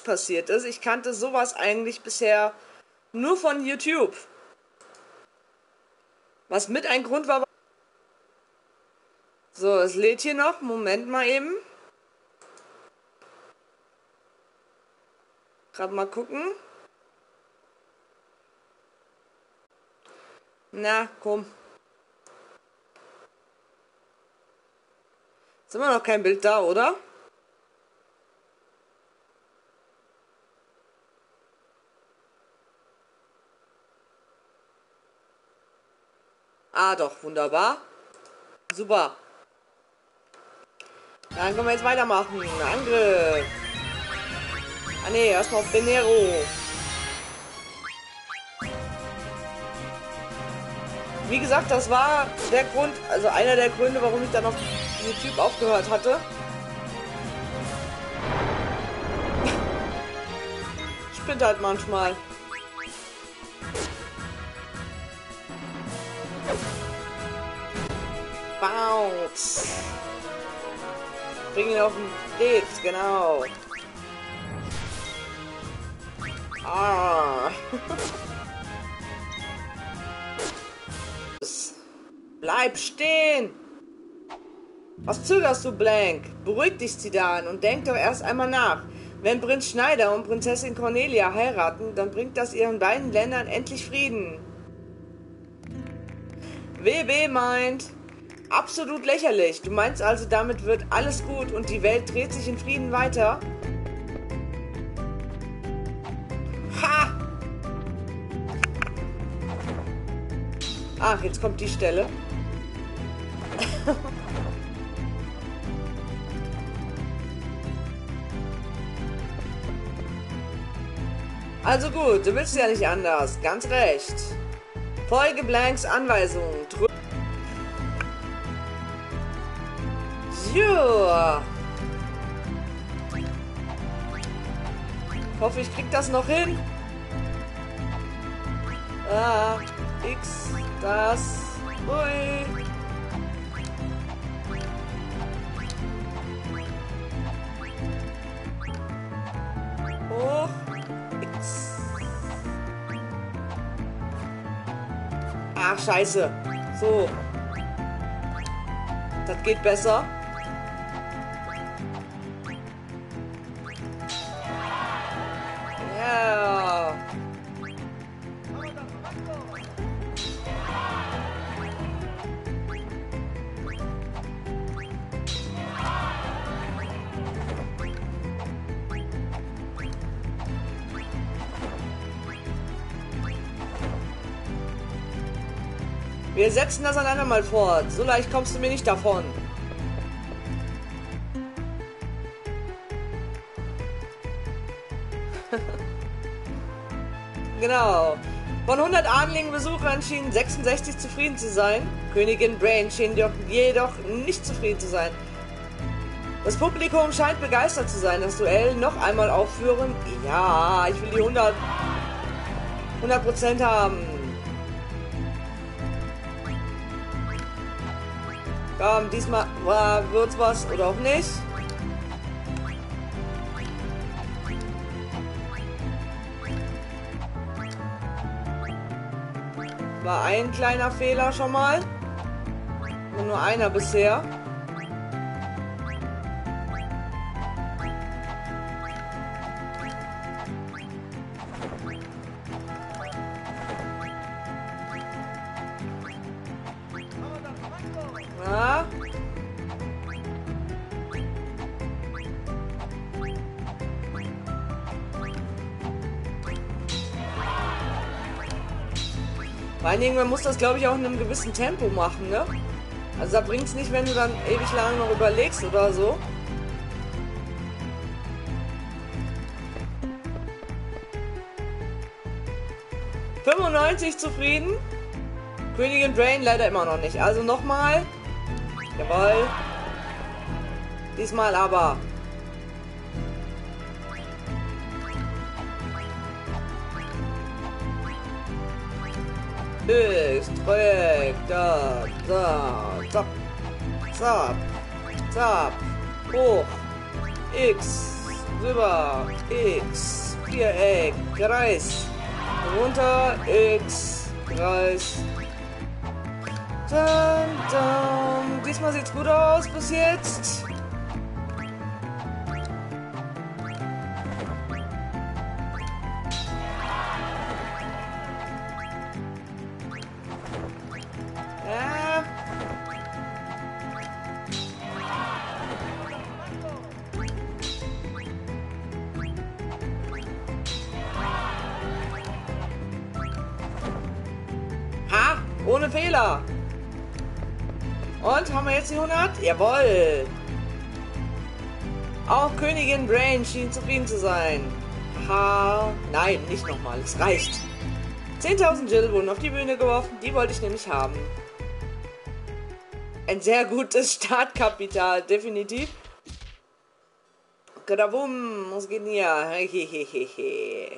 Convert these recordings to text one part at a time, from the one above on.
passiert ist. Ich kannte sowas eigentlich bisher nur von YouTube. Was mit ein Grund war. So, es lädt hier noch. Moment mal eben. Gerade mal gucken. Na, komm. Ist immer noch kein Bild da, oder? Ah, doch, wunderbar. Super. Dann können wir jetzt weitermachen. Angriff. Ah ne, erstmal auf Benero. Wie gesagt, das war der Grund, also einer der Gründe, warum ich dann auf YouTube aufgehört hatte. Spinnt halt manchmal. Bounce. Bring ihn auf den Date, genau. Ah. Bleib stehen! Was zögerst du, Blank? Beruhig dich, Zidane, und denk doch erst einmal nach. Wenn Prinz Schneider und Prinzessin Cornelia heiraten, dann bringt das ihren beiden Ländern endlich Frieden. WB meint, absolut lächerlich. Du meinst also, damit wird alles gut und die Welt dreht sich in Frieden weiter? Ha! Ach, jetzt kommt die Stelle. also gut, du willst ja nicht anders. Ganz recht. Folge Blanks Anweisungen. Ja. Ich hoffe, ich krieg das noch hin. Ah, X, das. Ui. Ach, scheiße. So. Das geht besser. Wir setzen das ein Mal fort. So leicht kommst du mir nicht davon. genau. Von 100 adligen Besuchern schienen 66 zufrieden zu sein. Königin Brain schien jedoch nicht zufrieden zu sein. Das Publikum scheint begeistert zu sein. Das Duell noch einmal aufführen. Ja, ich will die 100 100% haben. Komm, diesmal äh, wird's was oder auch nicht. War ein kleiner Fehler schon mal. Und nur einer bisher. Dingen, man muss das, glaube ich, auch in einem gewissen Tempo machen, ne? Also da bringt es nicht, wenn du dann ewig lang noch überlegst oder so. ...95 zufrieden. Königin Drain leider immer noch nicht. Also nochmal. Jawohl. Diesmal aber. Höchst, Projekt, da, da, zapp, zapp, zapp, hoch, X, rüber, X, Viereck, Kreis, runter, X, Kreis. Dum, dum. Diesmal sieht's gut aus bis jetzt. Königin Brain schien zufrieden zu sein. Ha, nein, nicht nochmal, es reicht. 10.000 Jill wurden auf die Bühne geworfen, die wollte ich nämlich haben. Ein sehr gutes Startkapital, definitiv. Kadabum, was geht denn hier?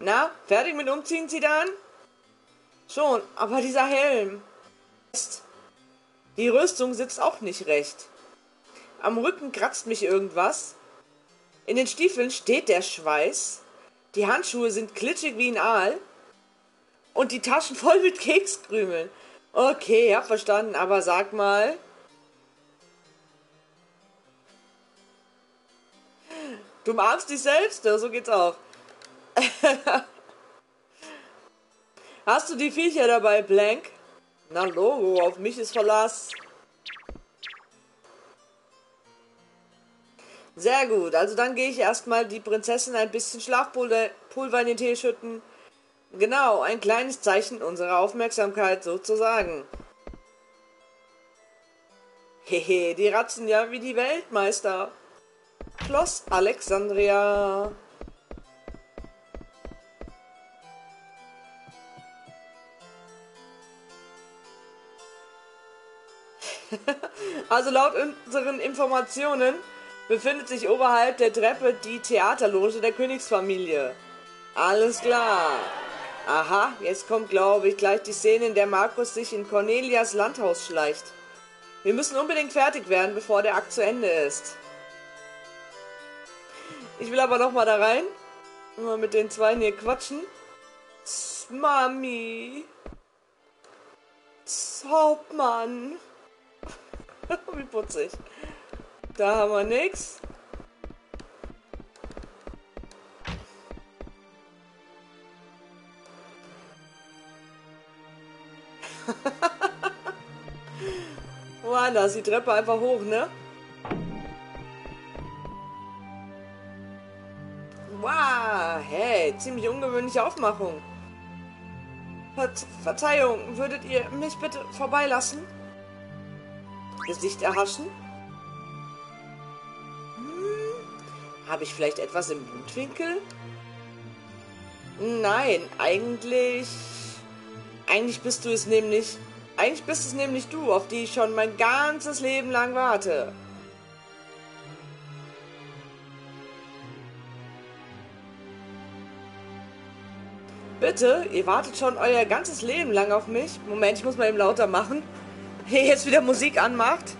Na, fertig mit Umziehen, Zidane? Schon, aber dieser Helm. Die Rüstung sitzt auch nicht recht. Am Rücken kratzt mich irgendwas. In den Stiefeln steht der Schweiß. Die Handschuhe sind glitschig wie ein Aal. Und die Taschen voll mit Kekskrümeln. Okay, hab verstanden, aber sag mal. Du magst dich selbst? So geht's auch. Hast du die Viecher dabei, Blank? Na Logo, auf mich ist Verlass. Sehr gut, also dann gehe ich erstmal die Prinzessin ein bisschen Schlafpulver Pulver in den Tee schütten. Genau, ein kleines Zeichen unserer Aufmerksamkeit sozusagen. Hehe, die ratzen ja wie die Weltmeister. Schloss Alexandria. also laut unseren Informationen befindet sich oberhalb der Treppe die Theaterloge der Königsfamilie. Alles klar. Aha, jetzt kommt, glaube ich, gleich die Szene, in der Markus sich in Cornelias Landhaus schleicht. Wir müssen unbedingt fertig werden, bevor der Akt zu Ende ist. Ich will aber noch mal da rein. Mal mit den zwei hier quatschen. Mami. Hauptmann. Wie putzig. Da haben wir nix. Woanders, die Treppe einfach hoch, ne? Wow, hey, ziemlich ungewöhnliche Aufmachung. Ver Verzeihung, würdet ihr mich bitte vorbeilassen? Gesicht erhaschen? Habe ich vielleicht etwas im Mundwinkel? Nein, eigentlich... Eigentlich bist du es nämlich... Eigentlich bist es nämlich du, auf die ich schon mein ganzes Leben lang warte. Bitte, ihr wartet schon euer ganzes Leben lang auf mich. Moment, ich muss mal eben lauter machen. Jetzt wieder Musik anmacht.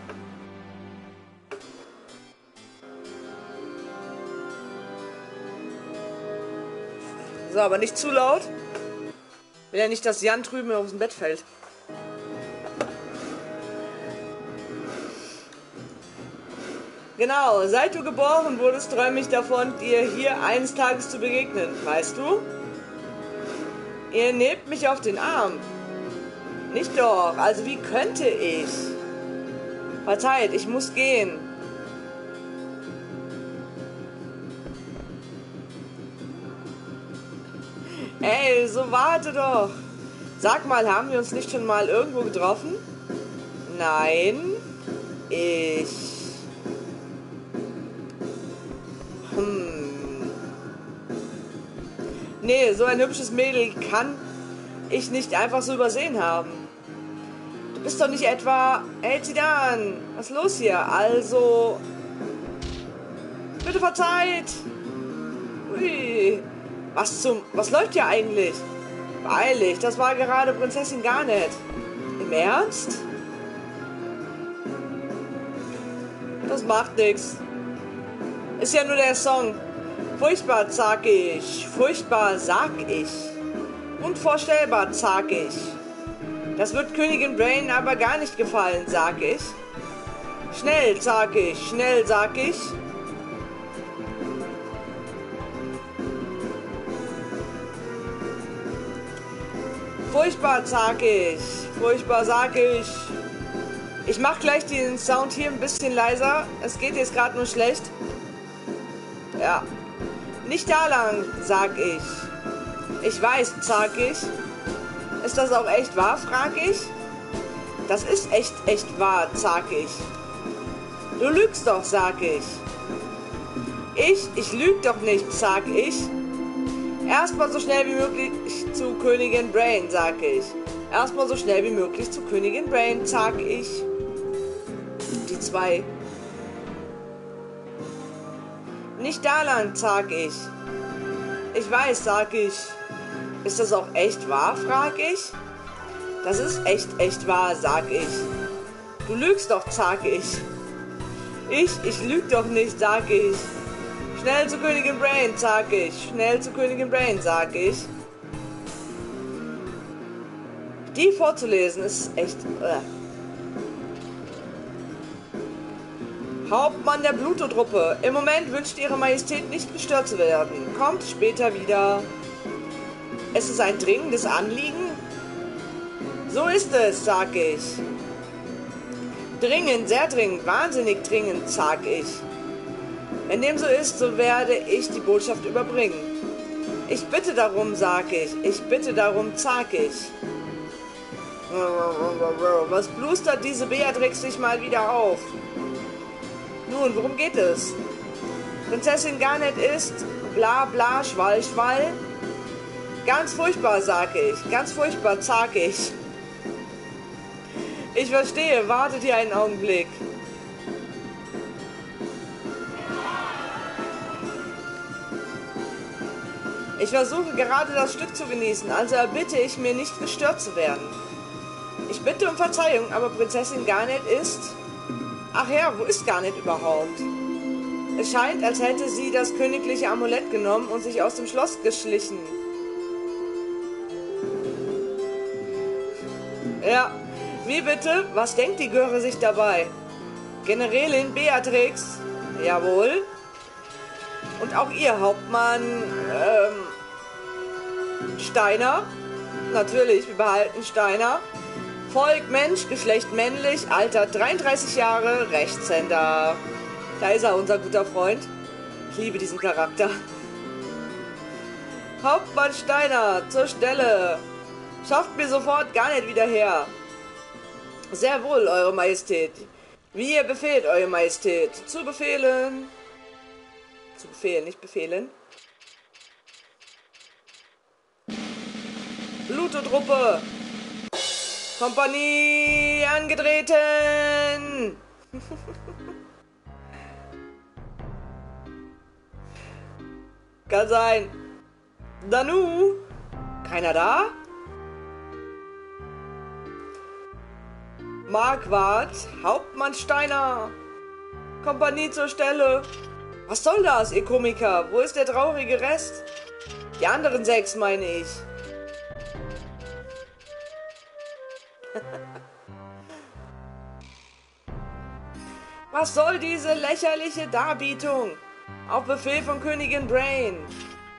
So, aber nicht zu laut. Will ja nicht, dass Jan drüben dem Bett fällt. Genau, seit du geboren wurdest, träume ich davon, dir hier eines Tages zu begegnen. Weißt du? Ihr nehmt mich auf den Arm. Nicht doch, also wie könnte ich? Verzeiht, ich muss gehen. Ey, so warte doch. Sag mal, haben wir uns nicht schon mal irgendwo getroffen? Nein. Ich. Hm. Nee, so ein hübsches Mädel kann ich nicht einfach so übersehen haben. Du bist doch nicht etwa... Hey, Zidane, was ist los hier? Also... Bitte verzeiht! Ui. Was zum... Was läuft hier eigentlich? Eilig, das war gerade Prinzessin Garnet. Im Ernst? Das macht nix. Ist ja nur der Song. Furchtbar, sag ich. Furchtbar, sag ich. Unvorstellbar, sag ich. Das wird Königin Brain aber gar nicht gefallen, sag ich. Schnell, sag ich. Schnell, sag ich. Furchtbar, sag ich. Furchtbar, sag ich. Ich mach gleich den Sound hier ein bisschen leiser. Es geht jetzt gerade nur schlecht. Ja. Nicht da lang, sag ich. Ich weiß, sag ich. Ist das auch echt wahr, frag ich. Das ist echt, echt wahr, sag ich. Du lügst doch, sag ich. Ich, ich lüg doch nicht, sag ich. Erstmal so schnell wie möglich zu Königin Brain, sag ich. Erstmal so schnell wie möglich zu Königin Brain, sag ich. Die zwei nicht da lang, sag ich. Ich weiß, sag ich. Ist das auch echt wahr, frag ich. Das ist echt, echt wahr, sag ich. Du lügst doch, sag ich. Ich, ich lüg doch nicht, sag ich. Schnell zu Königin Brain, sag ich. Schnell zu Königin Brain, sag ich. Die vorzulesen ist echt. Äh. Hauptmann der Bluto-Truppe. Im Moment wünscht Ihre Majestät nicht gestört zu werden. Kommt später wieder. Es ist ein dringendes Anliegen? So ist es, sag ich. Dringend, sehr dringend, wahnsinnig dringend, sag ich. Wenn dem so ist, so werde ich die Botschaft überbringen. Ich bitte darum, sag ich. Ich bitte darum, sag ich. Was blustert diese Beatrix sich mal wieder auf? Nun, worum geht es? Prinzessin Garnet ist bla bla schwall schwall. Ganz furchtbar, sag ich. Ganz furchtbar, sag ich. Ich verstehe, wartet hier einen Augenblick. Ich versuche gerade das Stück zu genießen, also erbitte ich mir nicht gestört zu werden. Ich bitte um Verzeihung, aber Prinzessin Garnet ist Ach ja, wo ist Garnet überhaupt? Es scheint, als hätte sie das königliche Amulett genommen und sich aus dem Schloss geschlichen. Ja, wie bitte? Was denkt die Göre sich dabei? Generälin Beatrix? Jawohl. Und auch ihr Hauptmann, ähm, Steiner? Natürlich, wir behalten Steiner. Volk Mensch, Geschlecht männlich, Alter 33 Jahre, Rechtshänder. Da ist er, unser guter Freund. Ich liebe diesen Charakter. Hauptmann Steiner, zur Stelle. Schafft mir sofort gar nicht wieder her. Sehr wohl, Eure Majestät. Wie ihr befehlt, Eure Majestät. Zu befehlen. Zu befehlen, nicht befehlen. Blutotruppe, Kompanie angetreten! Kann sein. Danu? Keiner da? Marquardt, Hauptmann Steiner. Kompanie zur Stelle. Was soll das, ihr Komiker? Wo ist der traurige Rest? Die anderen sechs, meine ich. Was soll diese lächerliche Darbietung? Auf Befehl von Königin Brain.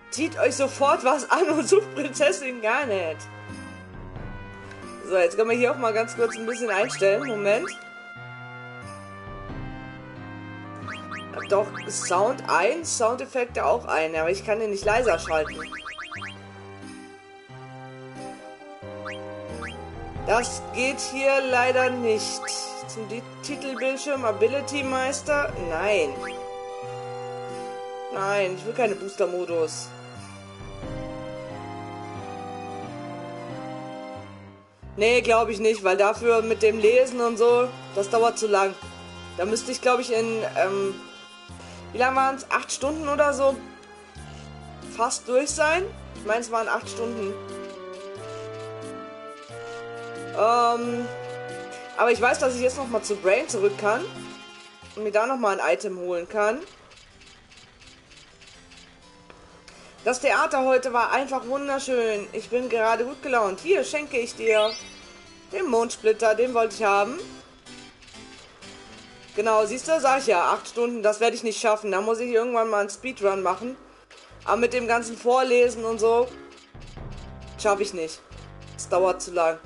Zieht euch sofort was an und sucht Prinzessin Garnet. So, jetzt können wir hier auch mal ganz kurz ein bisschen einstellen. Moment. Doch, Sound 1, Soundeffekte auch ein, aber ich kann den nicht leiser schalten. Das geht hier leider nicht. Zum Titelbildschirm Ability Meister? Nein. Nein, ich will keine Booster-Modus. Nee, glaube ich nicht, weil dafür mit dem Lesen und so, das dauert zu lang. Da müsste ich, glaube ich, in, ähm, wie lange waren es? Acht Stunden oder so fast durch sein. Ich meine, es waren acht Stunden. Ähm, aber ich weiß, dass ich jetzt nochmal zu Brain zurück kann. Und mir da nochmal ein Item holen kann. Das Theater heute war einfach wunderschön. Ich bin gerade gut gelaunt. Hier schenke ich dir den Mondsplitter, den wollte ich haben. Genau, siehst du, sag ich ja, acht Stunden, das werde ich nicht schaffen. Da muss ich irgendwann mal einen Speedrun machen. Aber mit dem ganzen Vorlesen und so schaffe ich nicht. Es dauert zu lang.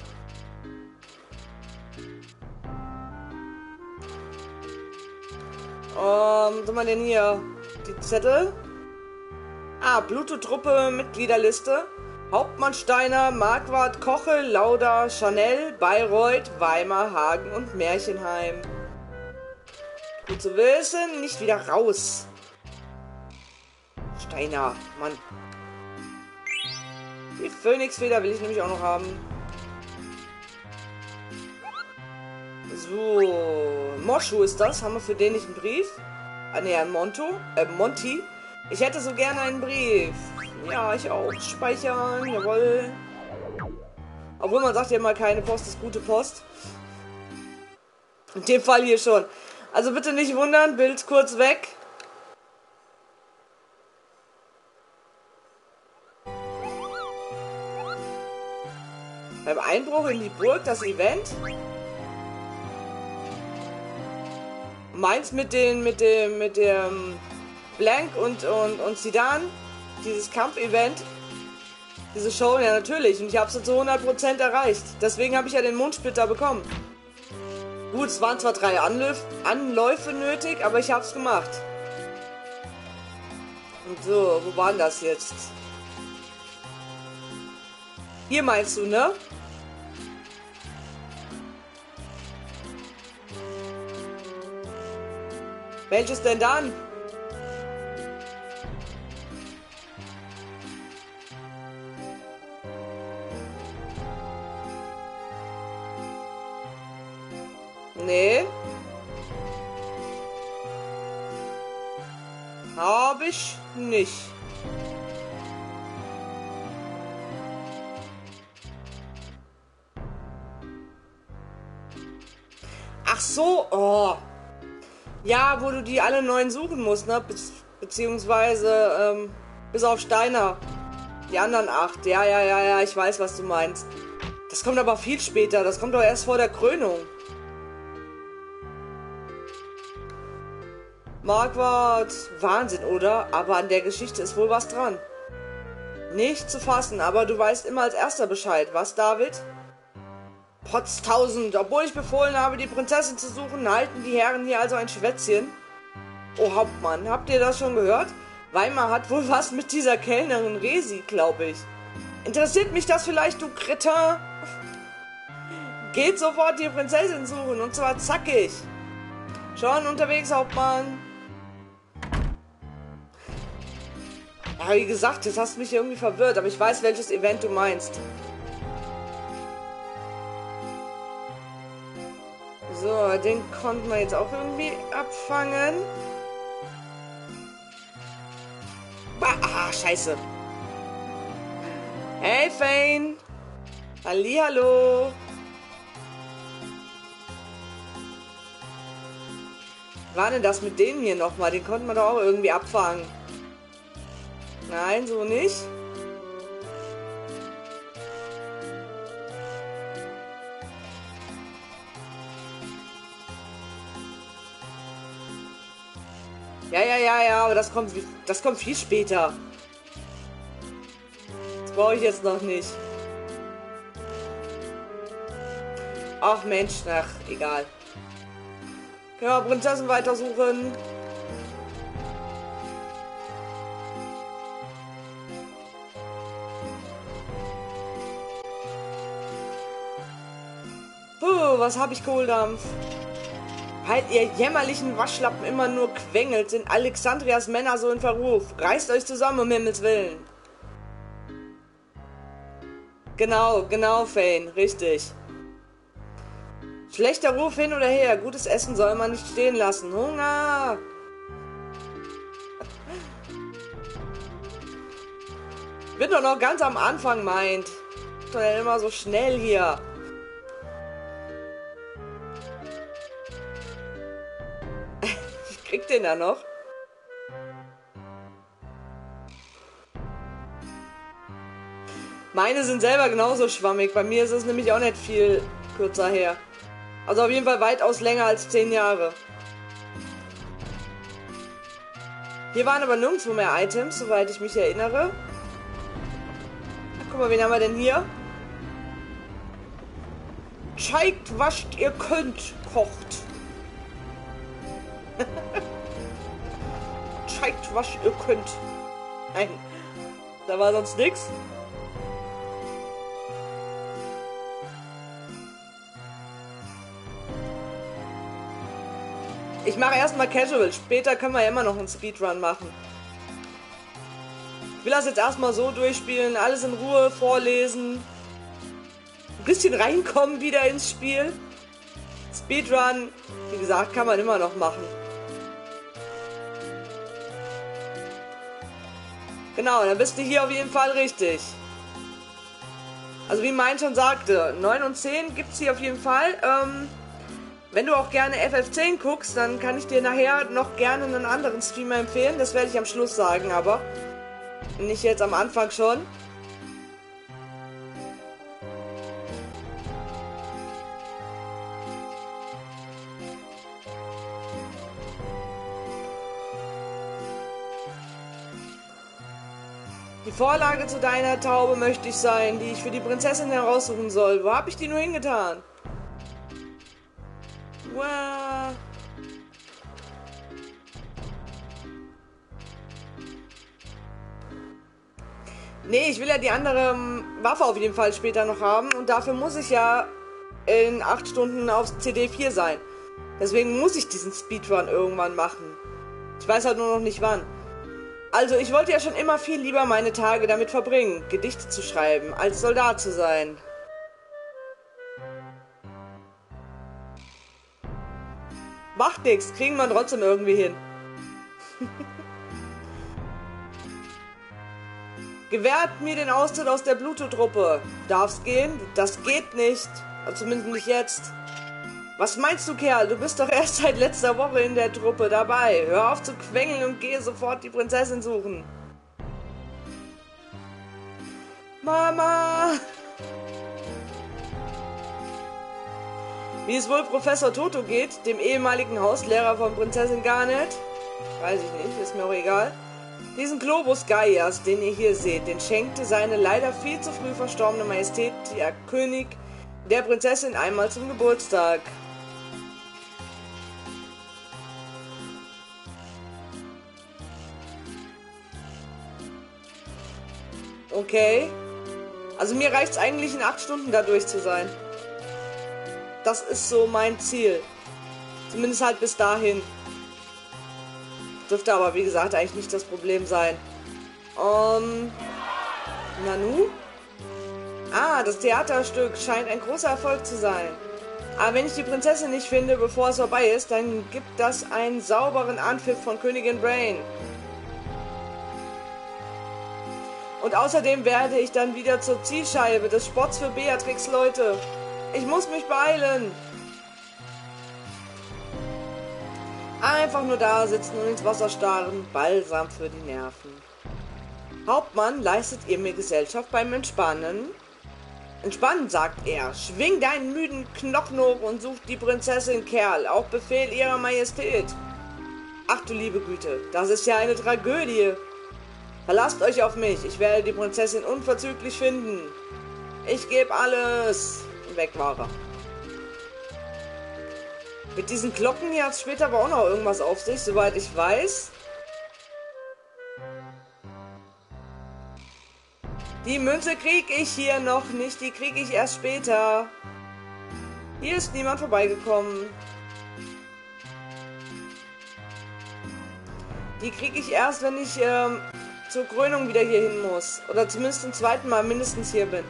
Ähm, was haben wir denn hier? Die Zettel? Ah, Bluetooth-Truppe, Mitgliederliste. Hauptmann Steiner, Marquardt, Koche, Lauda, Chanel, Bayreuth, Weimar, Hagen und Märchenheim. Gut zu wissen, nicht wieder raus. Steiner, Mann. Die Phönixfeder will ich nämlich auch noch haben. So, Moschu ist das. Haben wir für den nicht einen Brief? Ah, ne, ein Monto. Äh, Monty. Ich hätte so gerne einen Brief. Ja, ich auch. Speichern, jawohl. Obwohl man sagt ja immer, keine Post ist gute Post. In dem Fall hier schon. Also bitte nicht wundern, Bild kurz weg. Beim Einbruch in die Burg das Event. Meins mit den, mit dem, mit dem Blank und, und, und Sidan, dieses Kampfevent, diese Show, ja natürlich. Und ich habe es zu 100% erreicht. Deswegen habe ich ja den Mondsplitter bekommen. Gut, es waren zwar drei Anläuf Anläufe nötig, aber ich habe es gemacht. Und so, wo waren das jetzt? Hier meinst du, ne? Welches denn dann? Nee. Hab ich nicht. Ach so, oh. Ja, wo du die alle neuen suchen musst, ne? Be beziehungsweise, ähm, bis auf Steiner. Die anderen acht. Ja, ja, ja, ja, ich weiß, was du meinst. Das kommt aber viel später. Das kommt doch erst vor der Krönung. Marquardt, Wahnsinn, oder? Aber an der Geschichte ist wohl was dran. Nicht zu fassen, aber du weißt immer als erster Bescheid, was, David? Potztausend, obwohl ich befohlen habe, die Prinzessin zu suchen, halten die Herren hier also ein Schwätzchen. Oh Hauptmann, habt ihr das schon gehört? Weimar hat wohl was mit dieser Kellnerin Resi, glaube ich. Interessiert mich das vielleicht, du Kritter? Geht sofort die Prinzessin suchen, und zwar zackig. Schon unterwegs, Hauptmann. Ja, wie gesagt, jetzt hast du mich irgendwie verwirrt, aber ich weiß, welches Event du meinst. So, den konnten wir jetzt auch irgendwie abfangen. Ah, scheiße. Hey, Fane. Hallihallo. War denn das mit denen hier nochmal? Den konnten wir doch auch irgendwie abfangen. Nein, so nicht. Ja, ja, ja, ja, aber das kommt, das kommt viel später. Das brauche ich jetzt noch nicht. Ach Mensch, ach, egal. Können wir Prinzessin weitersuchen? Puh, was habe ich Kohldampf? Halt ihr jämmerlichen Waschlappen immer nur quengelt, sind Alexandrias Männer so in Verruf. Reißt euch zusammen, um Himmels Willen. Genau, genau, Fane, richtig. Schlechter Ruf hin oder her, gutes Essen soll man nicht stehen lassen. Hunger! Bin doch noch ganz am Anfang, meint. Doch immer so schnell hier. Kriegt den da noch? Meine sind selber genauso schwammig. Bei mir ist es nämlich auch nicht viel kürzer her. Also auf jeden Fall weitaus länger als 10 Jahre. Hier waren aber nirgendwo mehr Items, soweit ich mich erinnere. Guck mal, wen haben wir denn hier? Zeigt, was ihr könnt, kocht. Zeigt, was ihr könnt. Nein, da war sonst nichts. Ich mache erstmal Casual. Später können wir ja immer noch einen Speedrun machen. Ich will das jetzt erstmal so durchspielen, alles in Ruhe vorlesen. Ein bisschen reinkommen wieder ins Spiel. Speedrun, wie gesagt, kann man immer noch machen. Genau, dann bist du hier auf jeden Fall richtig. Also wie Mein schon sagte, 9 und 10 gibt es hier auf jeden Fall. Ähm, wenn du auch gerne FF10 guckst, dann kann ich dir nachher noch gerne einen anderen Streamer empfehlen. Das werde ich am Schluss sagen, aber nicht jetzt am Anfang schon. Vorlage zu deiner Taube möchte ich sein, die ich für die Prinzessin heraussuchen soll. Wo habe ich die nur hingetan? Wow. Nee, ich will ja die andere ähm, Waffe auf jeden Fall später noch haben und dafür muss ich ja in 8 Stunden auf CD4 sein. Deswegen muss ich diesen Speedrun irgendwann machen. Ich weiß halt nur noch nicht wann. Also, ich wollte ja schon immer viel lieber meine Tage damit verbringen, Gedichte zu schreiben, als Soldat zu sein. Macht nichts, kriegen wir trotzdem irgendwie hin. Gewährt mir den Austritt aus der Bluetooth-Truppe. Darf's gehen? Das geht nicht. Also zumindest nicht jetzt. Was meinst du, Kerl? Du bist doch erst seit letzter Woche in der Truppe dabei. Hör auf zu quengeln und gehe sofort die Prinzessin suchen. Mama! Wie es wohl Professor Toto geht, dem ehemaligen Hauslehrer von Prinzessin Garnet? Weiß ich nicht, ist mir auch egal. Diesen Globus Gaias, den ihr hier seht, den schenkte seine leider viel zu früh verstorbene Majestät, der König der Prinzessin, einmal zum Geburtstag. Okay. Also mir reicht es eigentlich in acht Stunden da durch zu sein. Das ist so mein Ziel. Zumindest halt bis dahin. Dürfte aber, wie gesagt, eigentlich nicht das Problem sein. Ähm. Nanu? Ah, das Theaterstück scheint ein großer Erfolg zu sein. Aber wenn ich die Prinzessin nicht finde, bevor es vorbei ist, dann gibt das einen sauberen Anpfiff von Königin Brain. Und außerdem werde ich dann wieder zur Zielscheibe des Sports für Beatrix, Leute. Ich muss mich beeilen. Einfach nur da sitzen und ins Wasser starren. Balsam für die Nerven. Hauptmann, leistet ihr mir Gesellschaft beim Entspannen? Entspannen, sagt er. Schwing deinen müden Knochen hoch und such die Prinzessin Kerl. Auf Befehl ihrer Majestät. Ach du liebe Güte, das ist ja eine Tragödie. Verlasst euch auf mich. Ich werde die Prinzessin unverzüglich finden. Ich gebe alles. Und weg war er. Mit diesen Glocken hier hat es später aber auch noch irgendwas auf sich, soweit ich weiß. Die Münze krieg ich hier noch nicht, die krieg ich erst später. Hier ist niemand vorbeigekommen. Die krieg ich erst, wenn ich ähm, zur Krönung wieder hier hin muss. Oder zumindest zum zweiten Mal mindestens hier bin.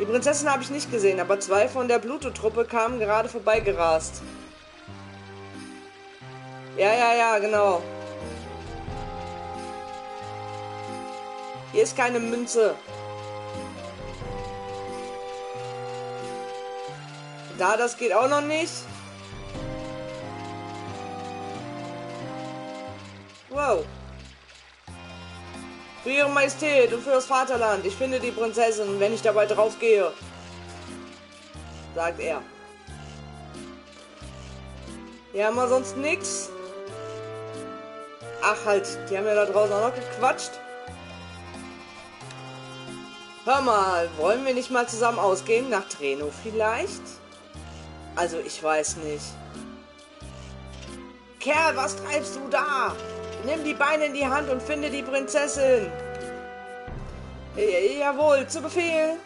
Die Prinzessin habe ich nicht gesehen, aber zwei von der Bluto-Truppe kamen gerade vorbeigerast. Ja, ja, ja, genau. Hier ist keine Münze. Da, das geht auch noch nicht. Wow. Für ihre Majestät und für das Vaterland. Ich finde die Prinzessin, wenn ich dabei drauf gehe. Sagt er. Ja, haben wir sonst nix? Ach halt, die haben ja da draußen auch noch gequatscht. Hör mal, wollen wir nicht mal zusammen ausgehen? Nach Treno vielleicht? Also, ich weiß nicht. Kerl, was treibst du da? Nimm die Beine in die Hand und finde die Prinzessin. Jawohl, zu Befehl.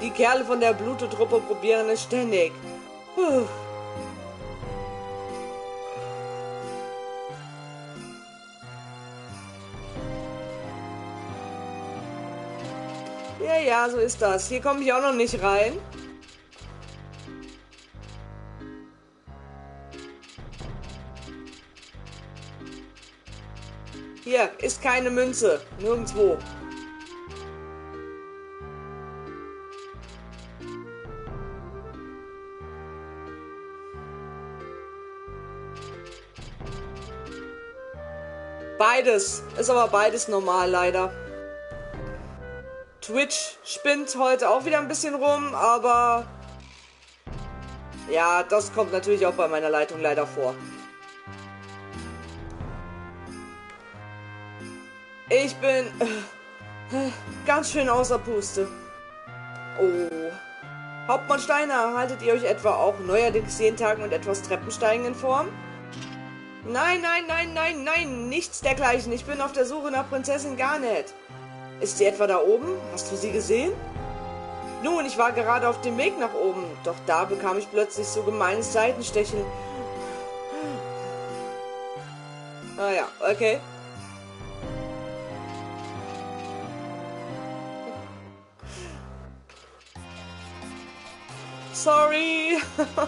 Die Kerle von der Bluetooth-Truppe probieren es ständig. Puh. Ja, ja, so ist das. Hier komme ich auch noch nicht rein. Hier ist keine Münze. Nirgendwo. Beides. Ist aber beides normal, leider. Twitch spinnt heute auch wieder ein bisschen rum, aber ja, das kommt natürlich auch bei meiner Leitung leider vor. Ich bin äh, ganz schön außer Puste. Oh. Hauptmann Steiner, haltet ihr euch etwa auch neuerdings jeden Tag mit etwas Treppensteigen in Form? Nein, nein, nein, nein, nein, nichts dergleichen. Ich bin auf der Suche nach Prinzessin Garnet. Ist sie etwa da oben? Hast du sie gesehen? Nun, ich war gerade auf dem Weg nach oben, doch da bekam ich plötzlich so gemeines Seitenstechen. Ah ja, okay. Sorry.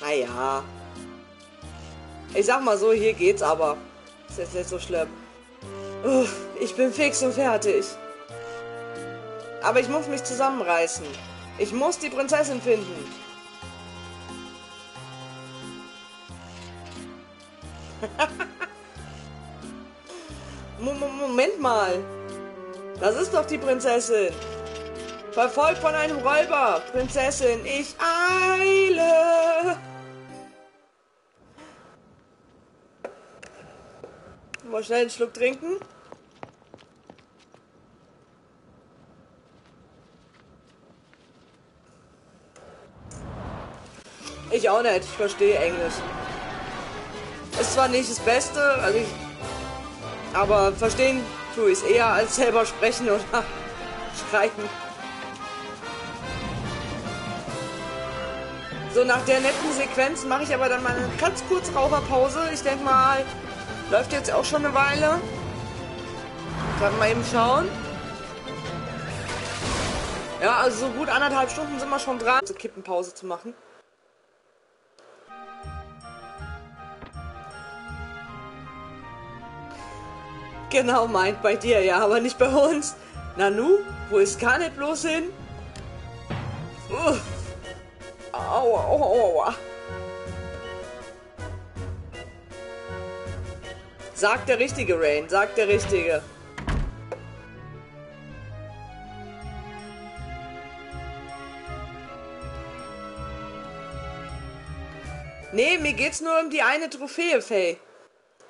naja. Ich sag mal so, hier geht's aber. Ist jetzt nicht so schlimm. Uff, ich bin fix und fertig. Aber ich muss mich zusammenreißen. Ich muss die Prinzessin finden. Moment mal. Das ist doch die Prinzessin. Verfolgt von einem Räuber. Prinzessin, ich eile. Mal schnell einen Schluck trinken. Ich auch nicht. Ich verstehe Englisch. Ist zwar nicht das Beste, also ich, aber verstehen tue ich es eher als selber sprechen oder schreiben. So, nach der netten Sequenz mache ich aber dann mal eine ganz kurze Raucherpause. Ich denke mal, läuft jetzt auch schon eine Weile. Gerade mal eben schauen. Ja, also so gut anderthalb Stunden sind wir schon dran, eine Kippenpause zu machen. Genau, meint bei dir, ja, aber nicht bei uns. Nanu, wo ist Garnet bloß hin? Uff. Aua, aua, aua. Sagt der Richtige, Rain. Sagt der Richtige. Nee, mir geht's nur um die eine Trophäe, Faye.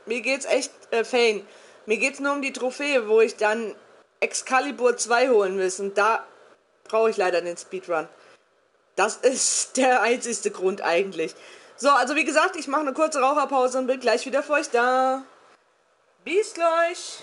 Mir geht's echt, äh, Fane. Mir geht's nur um die Trophäe, wo ich dann Excalibur 2 holen will. Und da brauche ich leider den Speedrun. Das ist der einzigste Grund eigentlich. So, also wie gesagt, ich mache eine kurze Raucherpause und bin gleich wieder für euch da. Bis gleich.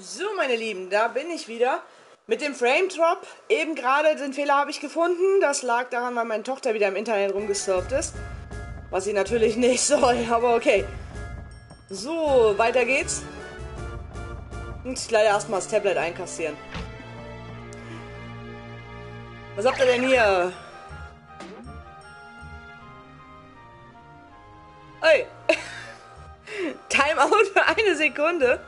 So, meine Lieben, da bin ich wieder. Mit dem Frame Drop. Eben gerade den Fehler habe ich gefunden. Das lag daran, weil meine Tochter wieder im Internet rumgesurft ist. Was sie natürlich nicht soll, aber okay. So, weiter geht's. Muss leider erstmal das Tablet einkassieren. Was habt ihr denn hier? Hey! Timeout für eine Sekunde.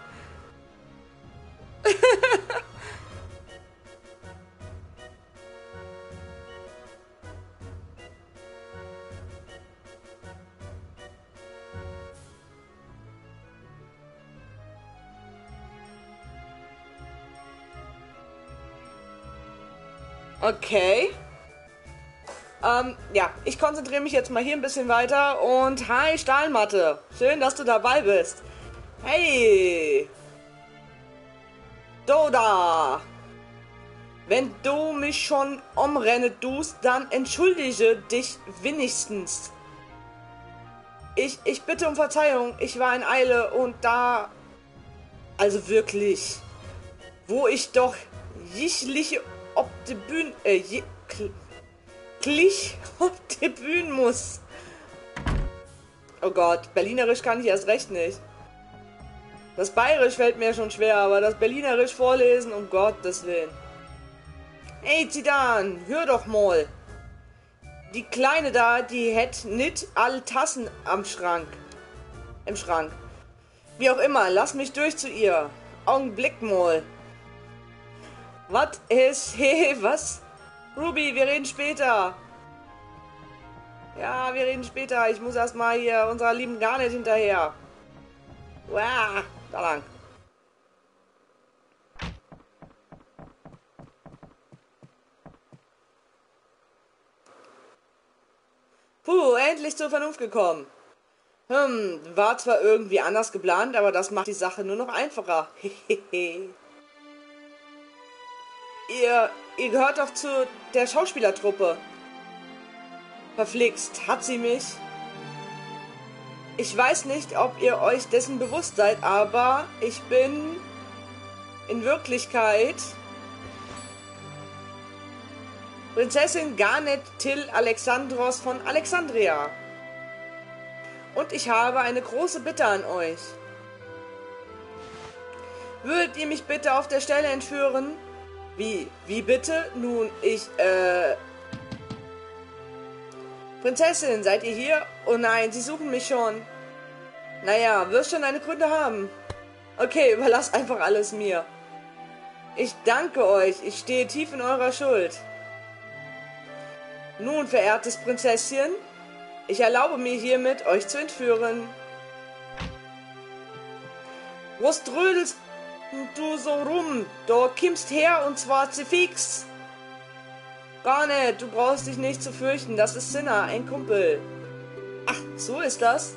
Ja, ich konzentriere mich jetzt mal hier ein bisschen weiter und hi Stahlmatte. Schön, dass du dabei bist. Hey. Doda. Wenn du mich schon umrennen tust, dann entschuldige dich wenigstens. Ich, ich bitte um Verzeihung, ich war in Eile und da... Also wirklich. Wo ich doch jichliche ob die Bühne... Äh, je, klich ob die Bühne muss. Oh Gott, Berlinerisch kann ich erst recht nicht. Das Bayerisch fällt mir schon schwer, aber das Berlinerisch vorlesen, um Gottes Willen. Ey, Zidane, hör doch mal. Die Kleine da, die hätt nit alle Tassen am Schrank. Im Schrank. Wie auch immer, lass mich durch zu ihr. Augenblick mal. Was ist? Hey, was? Ruby, wir reden später. Ja, wir reden später. Ich muss erstmal hier unserer lieben Garnet hinterher. Wow, da lang. Puh, endlich zur Vernunft gekommen. Hm, war zwar irgendwie anders geplant, aber das macht die Sache nur noch einfacher. Hehehe. Ihr, ihr gehört doch zu der Schauspielertruppe. Verflixt, hat sie mich? Ich weiß nicht, ob ihr euch dessen bewusst seid, aber ich bin in Wirklichkeit Prinzessin Garnet Till Alexandros von Alexandria. Und ich habe eine große Bitte an euch. Würdet ihr mich bitte auf der Stelle entführen? Wie? Wie bitte? Nun, ich, äh... Prinzessin, seid ihr hier? Oh nein, sie suchen mich schon. Naja, wirst schon deine Gründe haben. Okay, überlass einfach alles mir. Ich danke euch, ich stehe tief in eurer Schuld. Nun, verehrtes Prinzesschen, ich erlaube mir hiermit, euch zu entführen. Was trödelst du so rum? Da kimmst her und zwar zu fix. Gar nicht, du brauchst dich nicht zu fürchten, das ist Sinner, ein Kumpel. Ach, so ist das?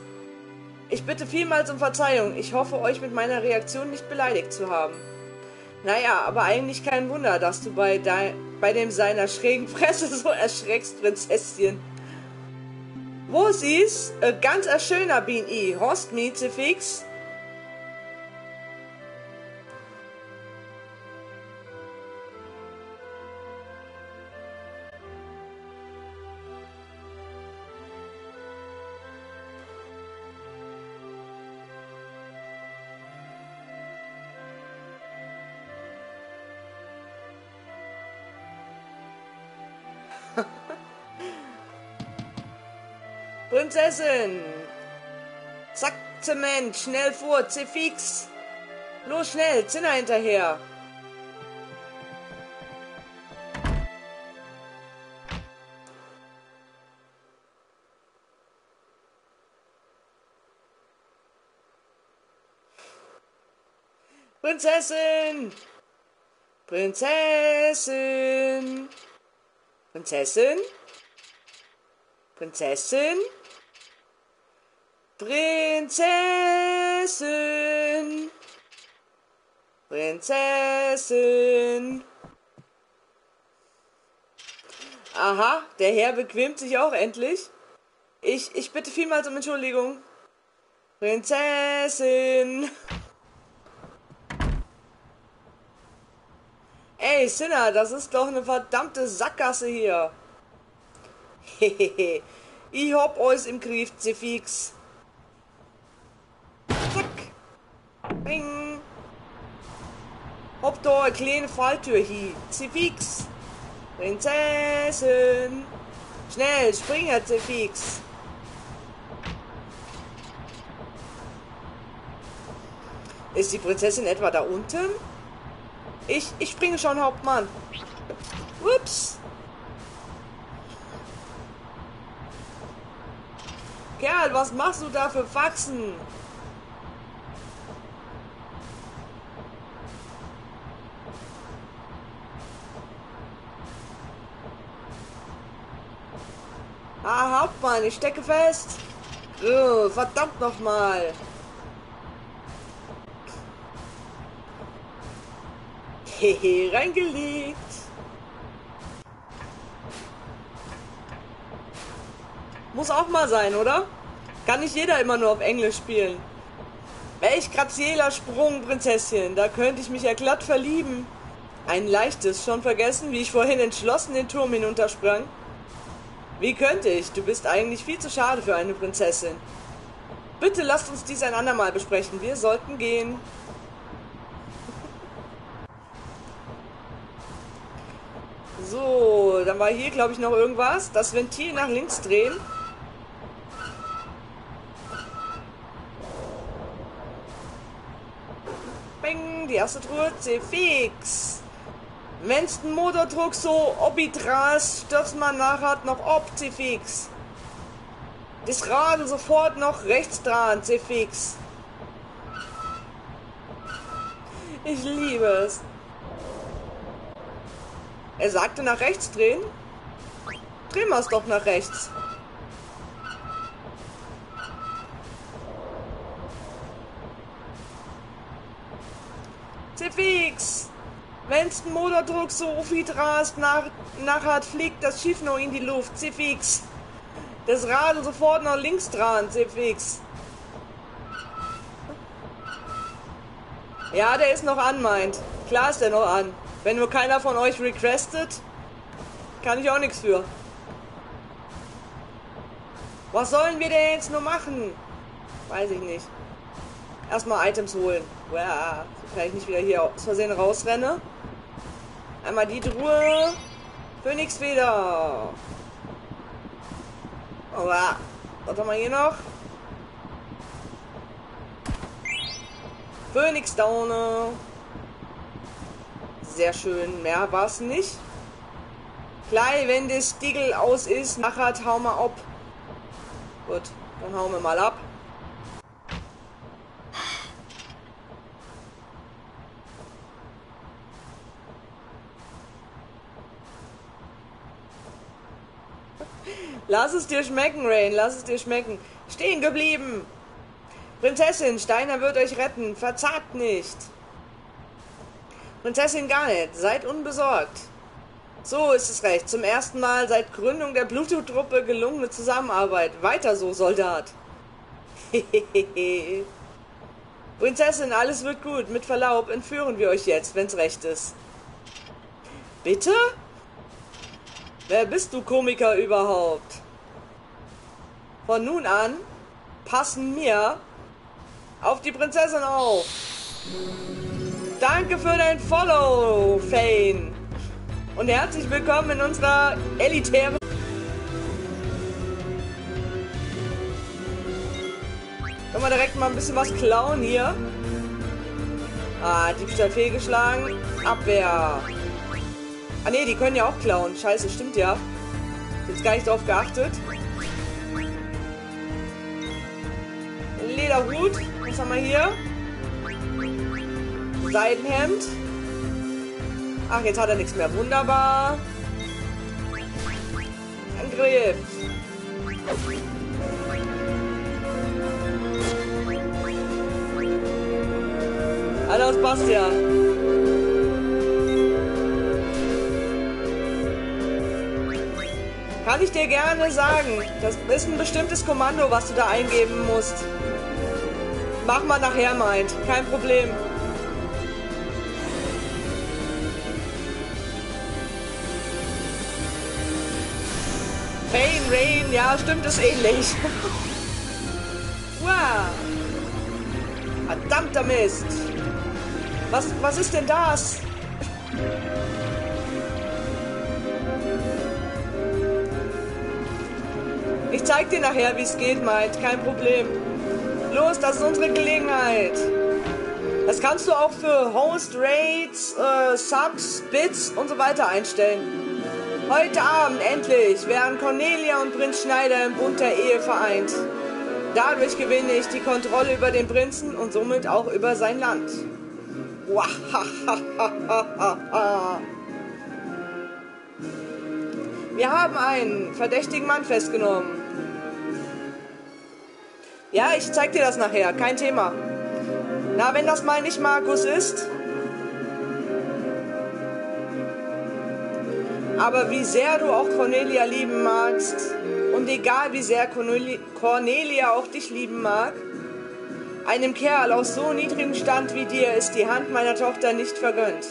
Ich bitte vielmals um Verzeihung, ich hoffe euch mit meiner Reaktion nicht beleidigt zu haben. Naja, aber eigentlich kein Wunder, dass du bei, dein, bei dem seiner schrägen Fresse so erschreckst, Prinzesschen. Wo siehst? Äh, ganz ein schöner bin ich. Horst mi fix? Prinzessin! Zack, Zement, schnell vor, C-Fix! Los, schnell, Zinner hinterher! Prinzessin! Prinzessin! Prinzessin? Prinzessin? Prinzessin. Prinzessin. Aha, der Herr bequemt sich auch endlich. Ich, ich bitte vielmals um Entschuldigung. Prinzessin. Ey, Sinner, das ist doch eine verdammte Sackgasse hier. Hehehe. ich hab euch im Griff, Zifix. Zack. Bing. Hab da eine kleine Falltür hier. Zifix. Prinzessin. Schnell, springe, Zifix. Ist die Prinzessin etwa da unten? Ich, ich springe schon, Hauptmann. Ups. Kerl, was machst du da für Faxen? Hauptmann, ich stecke fest. Oh, verdammt nochmal. Hehe, reingelegt. Muss auch mal sein, oder? Kann nicht jeder immer nur auf Englisch spielen. Welch grazieller Sprung, Prinzessin. Da könnte ich mich ja glatt verlieben. Ein leichtes, schon vergessen, wie ich vorhin entschlossen den Turm hinuntersprang? Wie könnte ich? Du bist eigentlich viel zu schade für eine Prinzessin. Bitte lasst uns dies ein andermal besprechen. Wir sollten gehen. So, dann war hier, glaube ich, noch irgendwas. Das Ventil nach links drehen. Bing, die erste Truhe, C-Fix. Wenn's den Motordruck so obitras, stürzt man nachher noch ob, C-Fix. Das Radl sofort noch rechts dran, C-Fix. Ich liebe es. Er sagte nach rechts drehen. Drehen wir es doch nach rechts. Zifix! Wenn's Motordruck so viel rast, nach, nachher fliegt das Schiff noch in die Luft. Zifix! Das Radl sofort nach links dran, Zifix! Ja, der ist noch an, meint. Klar ist der noch an. Wenn nur keiner von euch requestet, kann ich auch nichts für. Was sollen wir denn jetzt nur machen? Weiß ich nicht. Erstmal Items holen. Kann ich nicht wieder hier aus Versehen rausrenne. Einmal die Truhe. Phönixfeder. Uah. Was haben wir hier noch? Phönixdaune. Sehr schön. Mehr war es nicht. Gleich, wenn das Stiegel aus ist, nachher hauen wir ab. Gut, dann hauen wir mal ab. Lass es dir schmecken, Rain, lass es dir schmecken. Stehen geblieben. Prinzessin, Steiner wird euch retten. Verzagt nicht. Prinzessin Garnet, seid unbesorgt. So ist es recht. Zum ersten Mal seit Gründung der Bluetooth-Truppe gelungene Zusammenarbeit. Weiter so, Soldat. Prinzessin, alles wird gut. Mit Verlaub entführen wir euch jetzt, wenn's recht ist. Bitte? Wer bist du, Komiker, überhaupt? Von nun an passen mir auf die Prinzessin auf. Danke für dein Follow, Fane. Und herzlich willkommen in unserer elitären... Können wir direkt mal ein bisschen was klauen hier. Ah, Diebstahl fehlgeschlagen. Abwehr. Ah ne, die können ja auch klauen. Scheiße, stimmt ja. Jetzt gar nicht drauf geachtet. Lederhut. Was haben wir hier? Seidenhemd. Ach, jetzt hat er nichts mehr. Wunderbar. Angriff. Hallo, Bastian. Kann ich dir gerne sagen. Das ist ein bestimmtes Kommando, was du da eingeben musst. Mach mal nachher, meint. Kein Problem. Rain, Rain, ja, stimmt, ist ähnlich. wow. Verdammter Mist. Was, was ist denn das? Ich zeig dir nachher, wie es geht, meint. Kein Problem. Los, das ist unsere Gelegenheit. Das kannst du auch für Host, Raids, äh, Subs, Bits und so weiter einstellen. Heute Abend endlich werden Cornelia und Prinz Schneider im Bund der Ehe vereint. Dadurch gewinne ich die Kontrolle über den Prinzen und somit auch über sein Land. Wir haben einen verdächtigen Mann festgenommen. Ja, ich zeig dir das nachher, kein Thema. Na, wenn das mal nicht Markus ist. Aber wie sehr du auch Cornelia lieben magst und egal wie sehr Cornelia auch dich lieben mag, einem Kerl aus so niedrigem Stand wie dir ist die Hand meiner Tochter nicht vergönnt.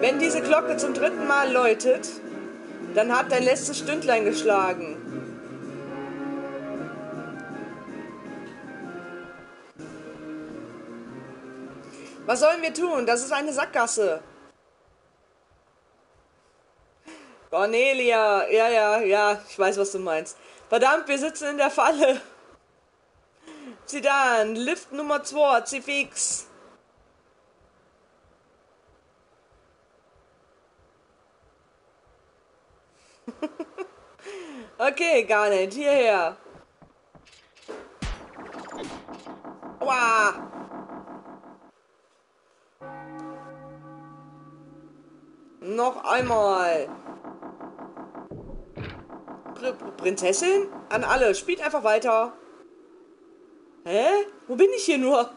Wenn diese Glocke zum dritten Mal läutet, dann hat dein letztes Stündlein geschlagen. Was sollen wir tun? Das ist eine Sackgasse. Cornelia, ja, ja, ja, ich weiß, was du meinst. Verdammt, wir sitzen in der Falle. Sieh dann, Lift Nummer 2, zieh fix. okay, gar nicht, hierher. Wow. Noch einmal. Pr Prinzessin? An alle, spielt einfach weiter. Hä? Wo bin ich hier nur?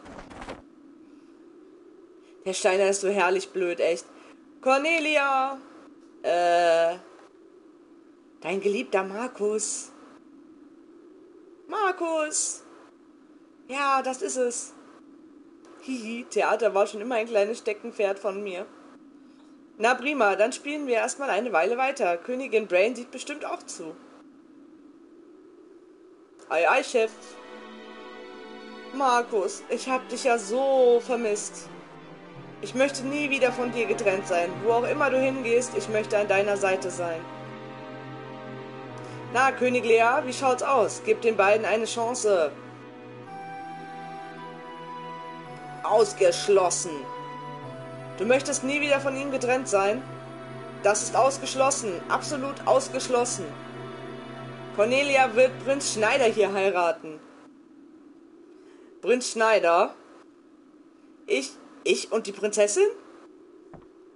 Der Steiner ist so herrlich blöd, echt. Cornelia! Äh. Dein geliebter Markus. Markus! Ja, das ist es. Hihi, Theater war schon immer ein kleines Steckenpferd von mir. Na prima, dann spielen wir erstmal eine Weile weiter. Königin Brain sieht bestimmt auch zu. Ei, ei, Chef. Markus, ich hab dich ja so vermisst. Ich möchte nie wieder von dir getrennt sein. Wo auch immer du hingehst, ich möchte an deiner Seite sein. Na, König Lea, wie schaut's aus? Gib den beiden eine Chance. Ausgeschlossen. Du möchtest nie wieder von ihm getrennt sein? Das ist ausgeschlossen, absolut ausgeschlossen. Cornelia wird Prinz Schneider hier heiraten. Prinz Schneider? Ich, ich und die Prinzessin?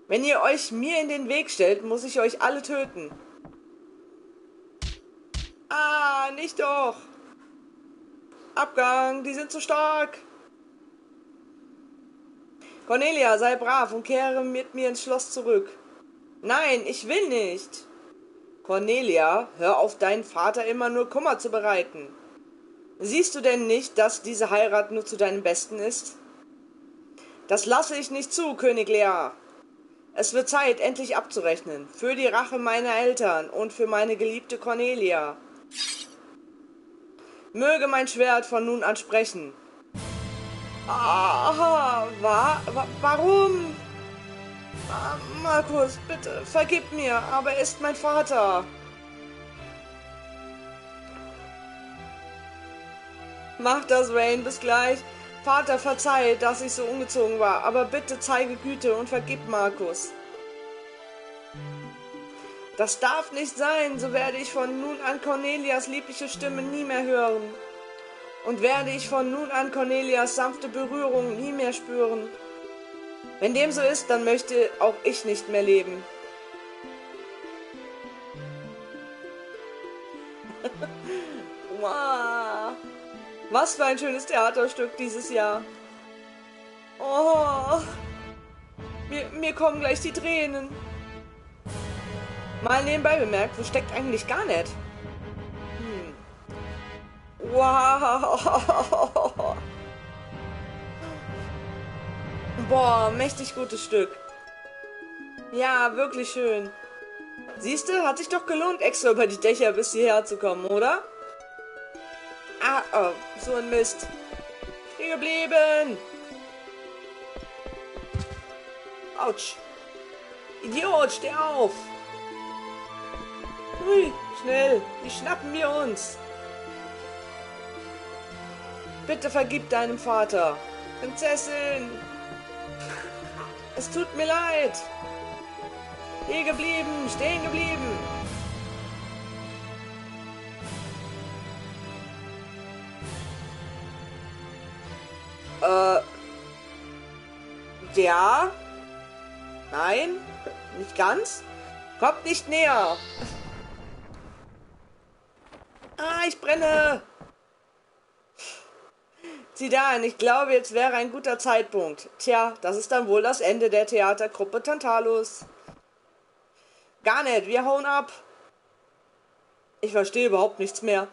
Wenn ihr euch mir in den Weg stellt, muss ich euch alle töten. Ah, nicht doch. Abgang, die sind zu stark. Cornelia, sei brav und kehre mit mir ins Schloss zurück. Nein, ich will nicht. Cornelia, hör auf deinen Vater immer nur Kummer zu bereiten. Siehst du denn nicht, dass diese Heirat nur zu deinem Besten ist? Das lasse ich nicht zu, König Lea. Es wird Zeit, endlich abzurechnen. Für die Rache meiner Eltern und für meine geliebte Cornelia. Möge mein Schwert von nun an sprechen. Aha, wa, wa, warum? Ah, Markus, bitte, vergib mir, aber er ist mein Vater. Mach das, Rain, bis gleich. Vater, verzeih, dass ich so ungezogen war, aber bitte zeige Güte und vergib Markus. Das darf nicht sein, so werde ich von nun an Cornelias liebliche Stimme nie mehr hören und werde ich von nun an Cornelias sanfte Berührung nie mehr spüren. Wenn dem so ist, dann möchte auch ich nicht mehr leben. Was für ein schönes Theaterstück dieses Jahr. Oh, mir, mir kommen gleich die Tränen. Mal nebenbei bemerkt, wo steckt eigentlich gar nicht? Wow. Boah, mächtig gutes Stück. Ja, wirklich schön. Siehst du, hat sich doch gelohnt, extra über die Dächer bis hierher zu kommen, oder? Ah, oh, so ein Mist. Stehen geblieben. Autsch. Idiot, steh auf. Hui, schnell. Die schnappen wir uns. Bitte vergib deinem Vater. Prinzessin. Es tut mir leid. Hier geblieben, stehen geblieben. Äh. Ja. Nein. Nicht ganz. Kommt nicht näher. Ah, ich brenne. Sieh da ich glaube, jetzt wäre ein guter Zeitpunkt. Tja, das ist dann wohl das Ende der Theatergruppe Tantalus. Gar nicht, wir hauen ab. Ich verstehe überhaupt nichts mehr.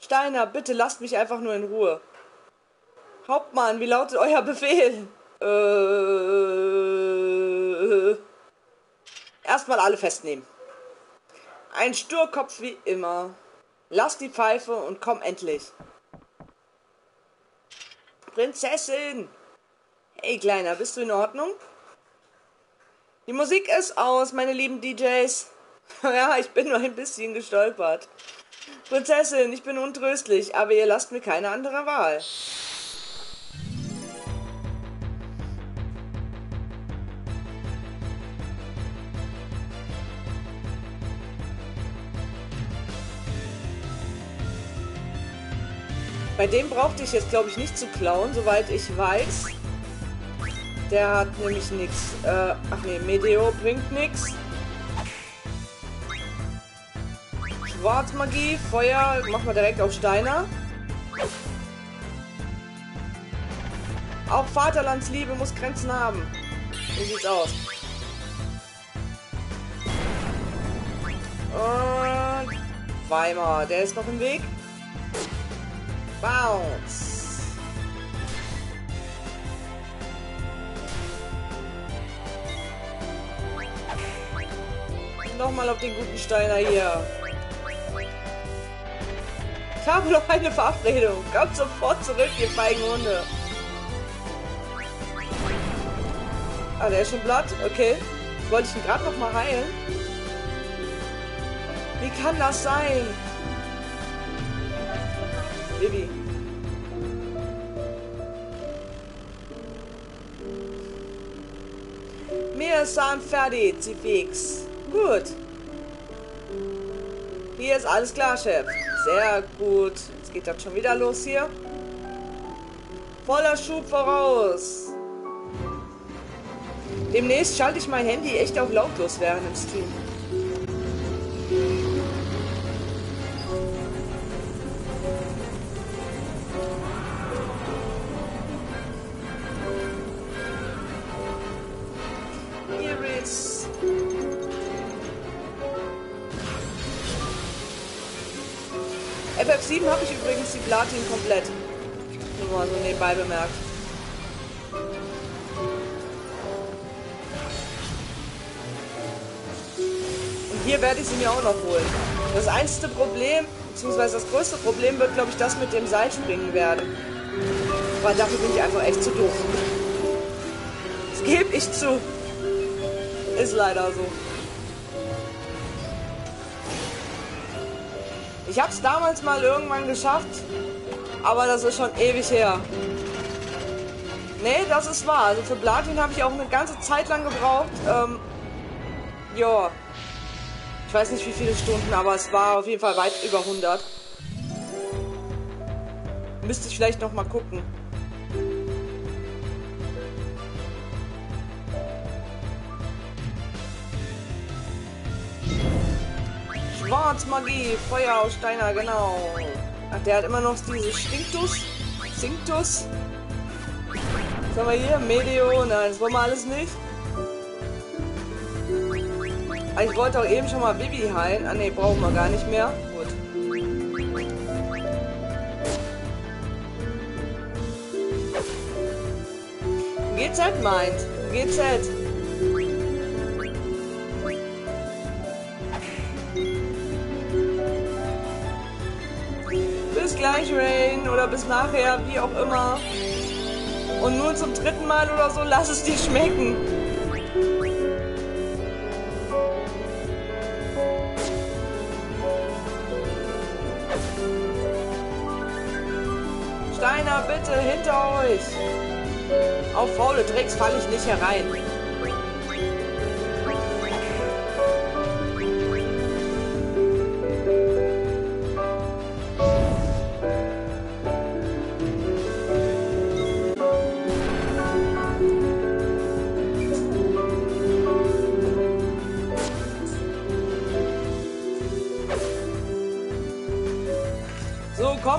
Steiner, bitte lasst mich einfach nur in Ruhe. Hauptmann, wie lautet euer Befehl? Äh, erstmal alle festnehmen. Ein Sturkopf wie immer. Lass die Pfeife und komm endlich. Prinzessin! Hey, Kleiner, bist du in Ordnung? Die Musik ist aus, meine lieben DJs. ja, ich bin nur ein bisschen gestolpert. Prinzessin, ich bin untröstlich, aber ihr lasst mir keine andere Wahl. Bei dem brauchte ich jetzt, glaube ich, nicht zu klauen, soweit ich weiß. Der hat nämlich nichts. Äh, ach nee, Medeo bringt nichts. Schwarzmagie, Feuer, machen wir direkt auf Steiner. Auch Vaterlandsliebe muss Grenzen haben. Wie sieht's aus? Und Weimar, der ist noch im Weg. Bounce. Nochmal auf den guten Steiner hier. Ich habe noch eine Verabredung. Kommt sofort zurück, ihr feigen Hunde. Ah, der ist schon blatt. Okay. Wollte ich ihn gerade noch mal heilen. Wie kann das sein? Bibi. Wir sind fertig, Sie. Gut. Hier ist alles klar, Chef. Sehr gut. Jetzt geht das schon wieder los hier. Voller Schub voraus. Demnächst schalte ich mein Handy echt auf lautlos während dem Stream. Habe ich übrigens die Platin komplett. Nur mal so nebenbei bemerkt. Und hier werde ich sie mir auch noch holen. Das einzige Problem, beziehungsweise das größte Problem wird, glaube ich, das mit dem Seilspringen werden. Weil dafür bin ich einfach echt zu doof. Das gebe ich zu. Ist leider so. Ich habe es damals mal irgendwann geschafft, aber das ist schon ewig her. Nee, das ist wahr. Also für Platin habe ich auch eine ganze Zeit lang gebraucht. Ähm, ja. Ich weiß nicht wie viele Stunden, aber es war auf jeden Fall weit über 100. Müsste ich vielleicht noch mal gucken. Schwarzmagie, Feuer aus Steiner, genau. Ach, der hat immer noch diese Stinktus. Sinktus. Was haben wir hier? Medeo. Nein, das wollen wir alles nicht. Ah, ich wollte auch eben schon mal Bibi heilen. Ah ne, brauchen wir gar nicht mehr. Gut. GZ meint. GZ. Gleich, Rain. Oder bis nachher, wie auch immer. Und nun zum dritten Mal oder so, lass es dir schmecken. Steiner, bitte, hinter euch. Auf faule Tricks falle ich nicht herein.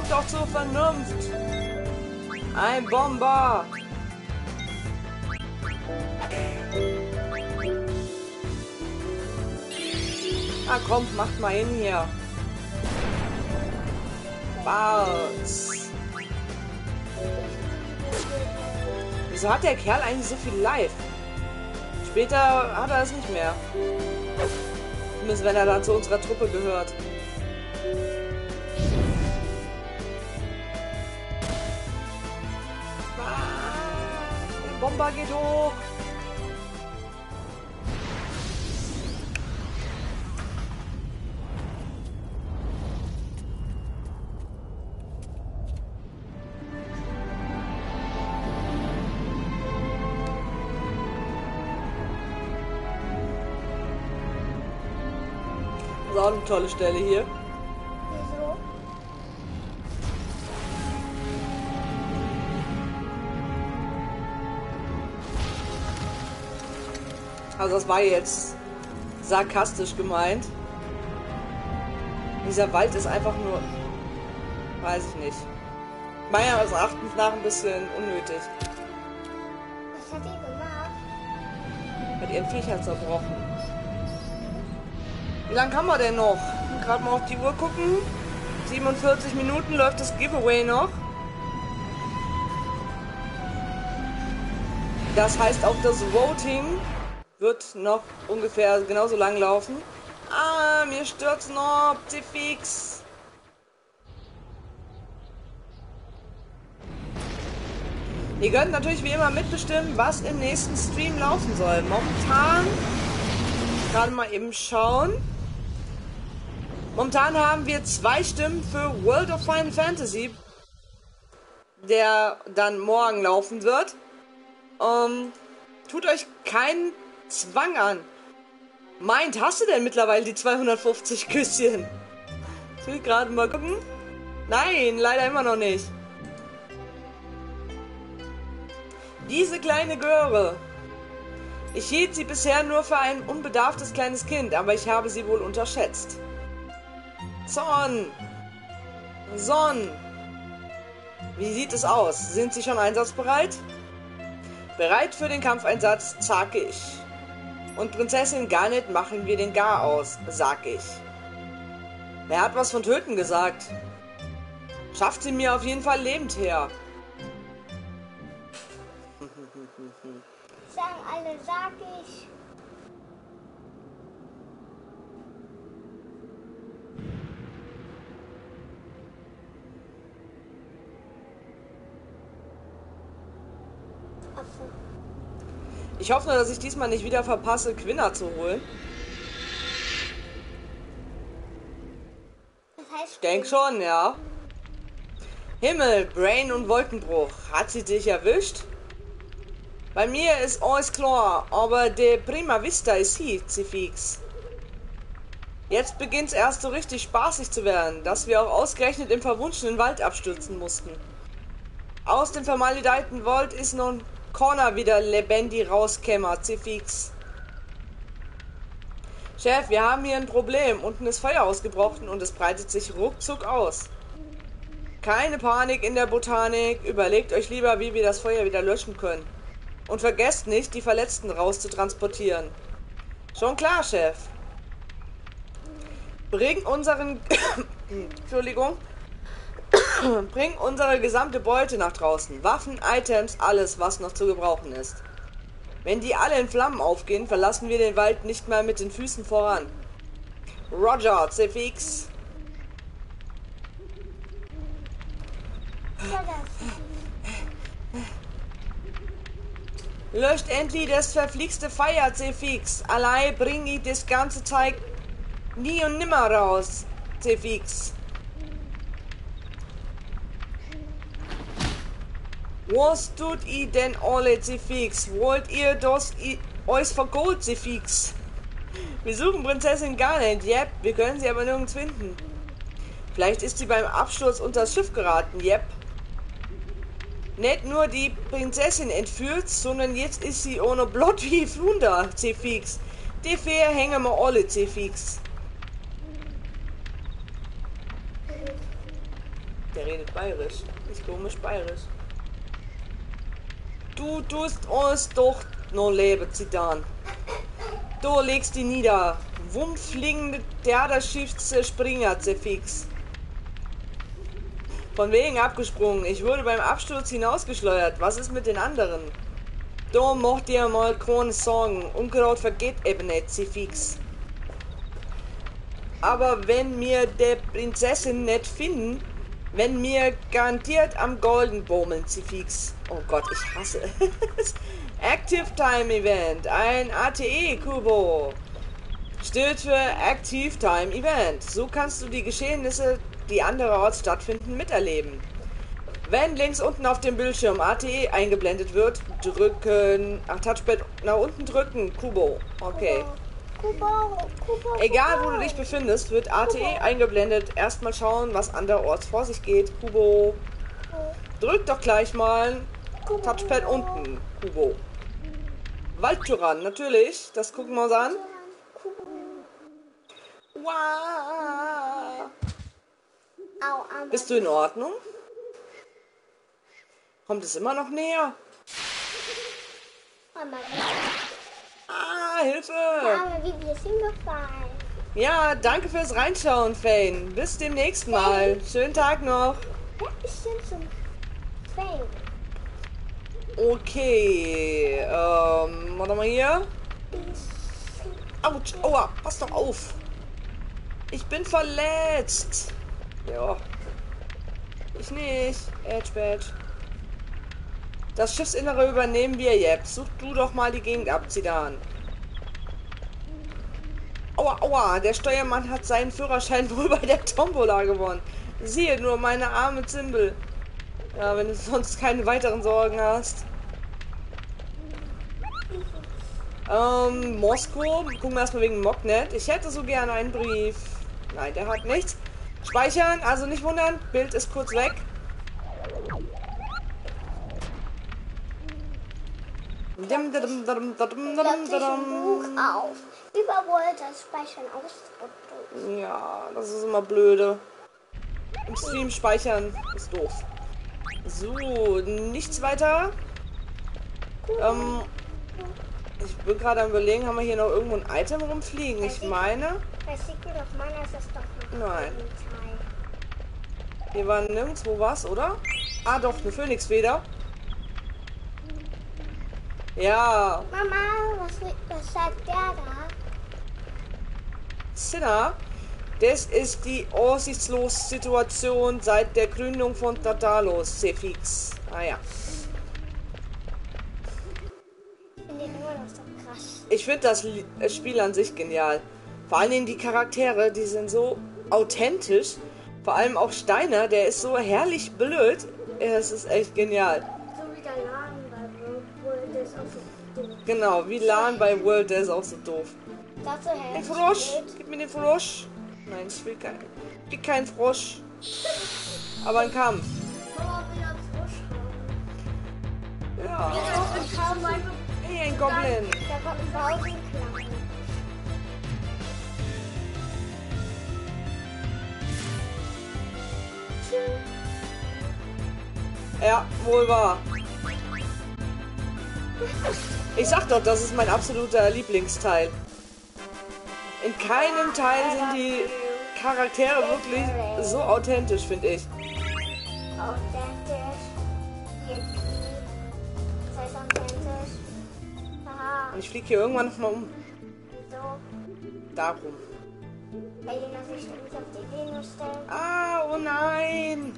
Kommt doch zur Vernunft. Ein Bomber. Ah, komm, macht mal hin hier. Bautz. Wieso hat der Kerl eigentlich so viel Live? Später hat er es nicht mehr. Zumindest wenn er dann zu unserer Truppe gehört. Bomber geht hoch. Das ist auch eine tolle Stelle hier. Also das war jetzt sarkastisch gemeint. Dieser Wald ist einfach nur, weiß ich nicht, meines Erachtens nach ein bisschen unnötig. Was hat die gemacht? Mit ihren Viechern zerbrochen. Wie lange haben wir denn noch? Gerade mal auf die Uhr gucken. 47 Minuten läuft das Giveaway noch. Das heißt, auch das Voting wird noch ungefähr genauso lang laufen. Ah, mir stürzt noch Ptifix. Ihr könnt natürlich wie immer mitbestimmen, was im nächsten Stream laufen soll. Momentan, gerade mal eben schauen. Momentan haben wir zwei Stimmen für World of Final Fantasy, der dann morgen laufen wird. Ähm, tut euch keinen Zwang an. Meint, hast du denn mittlerweile die 250 Küsschen? Ich will gerade mal gucken. Nein, leider immer noch nicht. Diese kleine Göre. Ich hielt sie bisher nur für ein unbedarftes kleines Kind, aber ich habe sie wohl unterschätzt. Son! Son! Wie sieht es aus? Sind Sie schon einsatzbereit? Bereit für den Kampfeinsatz, sag ich. Und Prinzessin Garnet machen wir den Gar aus, sag ich. Wer hat was von Töten gesagt? Schafft sie mir auf jeden Fall lebend her. Sagen alle, sag ich. Apfel. Ich hoffe nur, dass ich diesmal nicht wieder verpasse, Quinner zu holen. Das heißt, Ich denke schon, ja. Himmel, Brain und Wolkenbruch. Hat sie dich erwischt? Bei mir ist alles klar, aber de prima vista ist hier, Zifix. Jetzt beginnt's erst so richtig spaßig zu werden, dass wir auch ausgerechnet im verwunschenen Wald abstürzen mussten. Aus dem vermaledeiten Wald ist nun Connor wieder lebendig rauskämmer, Zifix. Chef, wir haben hier ein Problem. Unten ist Feuer ausgebrochen und es breitet sich ruckzuck aus. Keine Panik in der Botanik. Überlegt euch lieber, wie wir das Feuer wieder löschen können. Und vergesst nicht, die Verletzten rauszutransportieren. Schon klar, Chef. Bring unseren... Entschuldigung. Bring unsere gesamte Beute nach draußen. Waffen, Items, alles, was noch zu gebrauchen ist. Wenn die alle in Flammen aufgehen, verlassen wir den Wald nicht mal mit den Füßen voran. Roger, CFX. Löscht endlich das verflixte Feuer, C-Fix. Allein bring ich das ganze Zeug nie und nimmer raus, C-Fix. Was tut ihr denn alle, C-Fix? Wollt ihr das i- euch vergolt, C-Fix? Wir suchen Prinzessin Garnet, yep, wir können sie aber nirgends finden. Vielleicht ist sie beim Absturz unter das Schiff geraten, yep. Nicht nur die Prinzessin entführt, sondern jetzt ist sie ohne Blott wie Flunder, C-Fix. Die Fähr hängen wir alle, C-Fix. Der redet bayerisch. Ist komisch bayerisch. Du tust uns doch nur Leben, Zitan. Du legst die nieder. Wumm fliegende Theaterschiffse Springer, C-Fix. Von wegen abgesprungen. Ich wurde beim Absturz hinausgeschleudert. Was ist mit den anderen? Da macht dir mal keine Sorgen. Unkraut vergeht eben nicht, sie fix. Aber wenn mir der Prinzessin nicht finden, wenn mir garantiert am Golden bummeln, sie fix. Oh Gott, ich hasse es. Active Time Event, ein ATE, Kubo. Steht für Active Time Event. So kannst du die Geschehnisse, die andererorts stattfinden, miterleben. Wenn links unten auf dem Bildschirm ATE eingeblendet wird, drücken. Ach, Touchpad nach unten drücken, Kubo. Okay. Egal wo du dich befindest, wird ATE eingeblendet. Erstmal schauen, was anderorts vor sich geht. Kubo. Drück doch gleich mal. Touchpad unten, Kubo. Waldtyrann, natürlich. Das gucken wir uns an. Wow. Bist du in Ordnung? Kommt es immer noch näher? Ah, Hilfe! Mama, wie wir sind gefallen. Ja, danke fürs Reinschauen, Fane. Bis demnächst mal. Schönen Tag noch. Ja, ich bin zum Fame. Okay, ähm, warte mal hier. Autsch, aua, pass doch auf. Ich bin verletzt. Ja. Ich nicht. Edge Badge. Das Schiffsinnere übernehmen wir jetzt. Such du doch mal die Gegend ab, Zidane. Aua, aua, der Steuermann hat seinen Führerschein wohl bei der Tombola gewonnen. Siehe nur meine arme Zimbel. Ja, wenn du sonst keine weiteren Sorgen hast. Ähm, Moskau. Gucken wir erstmal wegen Mognet. Ich hätte so gerne einen Brief. Nein, der hat nichts. Speichern, also nicht wundern. Bild ist kurz weg. Dim, dim, dim. Buch auf. Über das Speichern ausdrücken. Ja, das ist immer blöde. Im Stream speichern ist doof. So, nichts weiter. Ähm, ich bin gerade am überlegen, haben wir hier noch irgendwo ein Item rumfliegen? Ich meine, Bei Secret of Mana ist das doch noch Nein. Hier war nirgendwo was, oder? Ah doch, eine Phönixfeder. Ja, Mama, was, was sagt der da? Sinner. Das ist die aussichtslose Situation seit der Gründung von Tatalos, Cefix. Ah ja. Ich finde das Spiel an sich genial. Vor allen Dingen die Charaktere, die sind so authentisch. Vor allem auch Steiner, der ist so herrlich blöd. Es ist echt genial. So wie der Laden bei World ist auch so dumm. Genau, wie Lan bei World, der ist auch so doof. Dazu Ein Frosch! Gib mir den Frosch! Nein, ich will keinen. Ich will keinen Frosch. Aber ein Kampf. Ja. Hey, ein Goblin. Der wird ein Bausenklang. Ja, wohl wahr. Ich sag doch, das ist mein absoluter Lieblingsteil. In keinem Teil sind die Charaktere wirklich so authentisch, finde ich. Und ich fliege hier irgendwann nochmal um. Wieso? Darum. Ah, oh nein.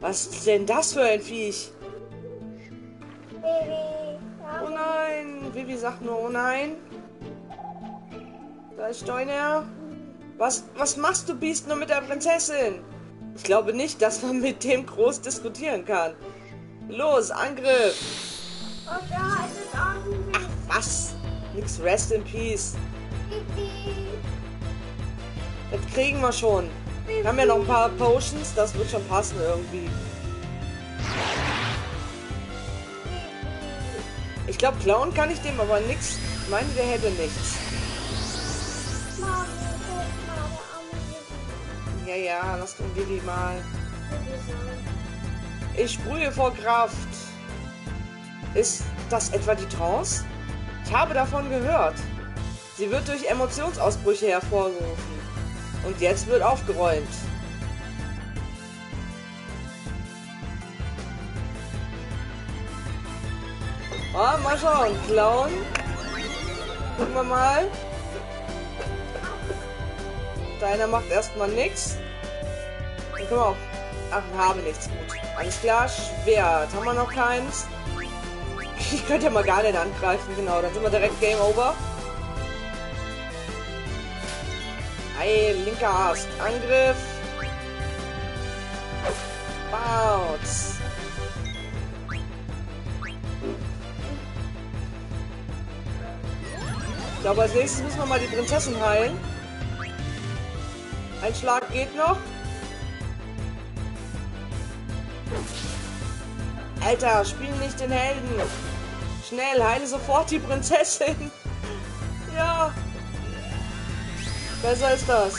Was ist denn das für ein Viech? Baby. Oh nein. Vivi sagt nur, oh nein. Da ist Steiner. Was, was machst du, Biest, nur mit der Prinzessin? Ich glaube nicht, dass man mit dem groß diskutieren kann. Los, Angriff. Da ist es ordentlich. Was? Nix Rest in Peace. Das kriegen wir schon. Wir haben ja noch ein paar Potions, das wird schon passen irgendwie. Ich glaube, klauen kann ich dem aber. Ich meine, der hätte nichts. Ja, ja, lass den Willi mal. Ich sprühe vor Kraft. Ist das etwa die Trance? Ich habe davon gehört. Sie wird durch Emotionsausbrüche hervorgerufen. Und jetzt wird aufgeräumt. Ah, mal schauen. Clown. Gucken wir mal. Deiner macht erstmal nichts. Dann können wir auch. Ach, wir haben nichts. Gut. Alles klar. Schwert. Haben wir noch keins? Ich könnte ja mal gar nicht angreifen. Genau. Dann sind wir direkt Game Over. Ei, linker Ast. Angriff. Bounce. Ich glaube, als nächstes müssen wir mal die Prinzessin heilen. Ein Schlag geht noch. Alter, spiel nicht den Helden. Schnell, heile sofort die Prinzessin. Ja. Besser ist das.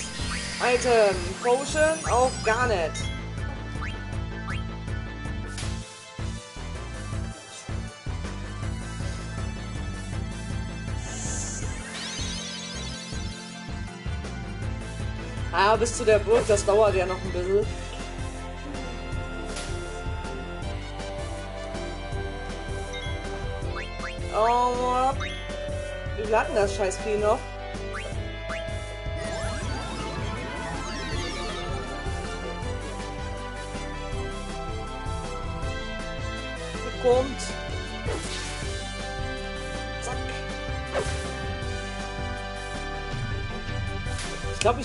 Item, Potion auf Garnet. Ah, bis zu der Burg, das dauert ja noch ein bisschen. Oh, wie denn das Scheißvieh noch?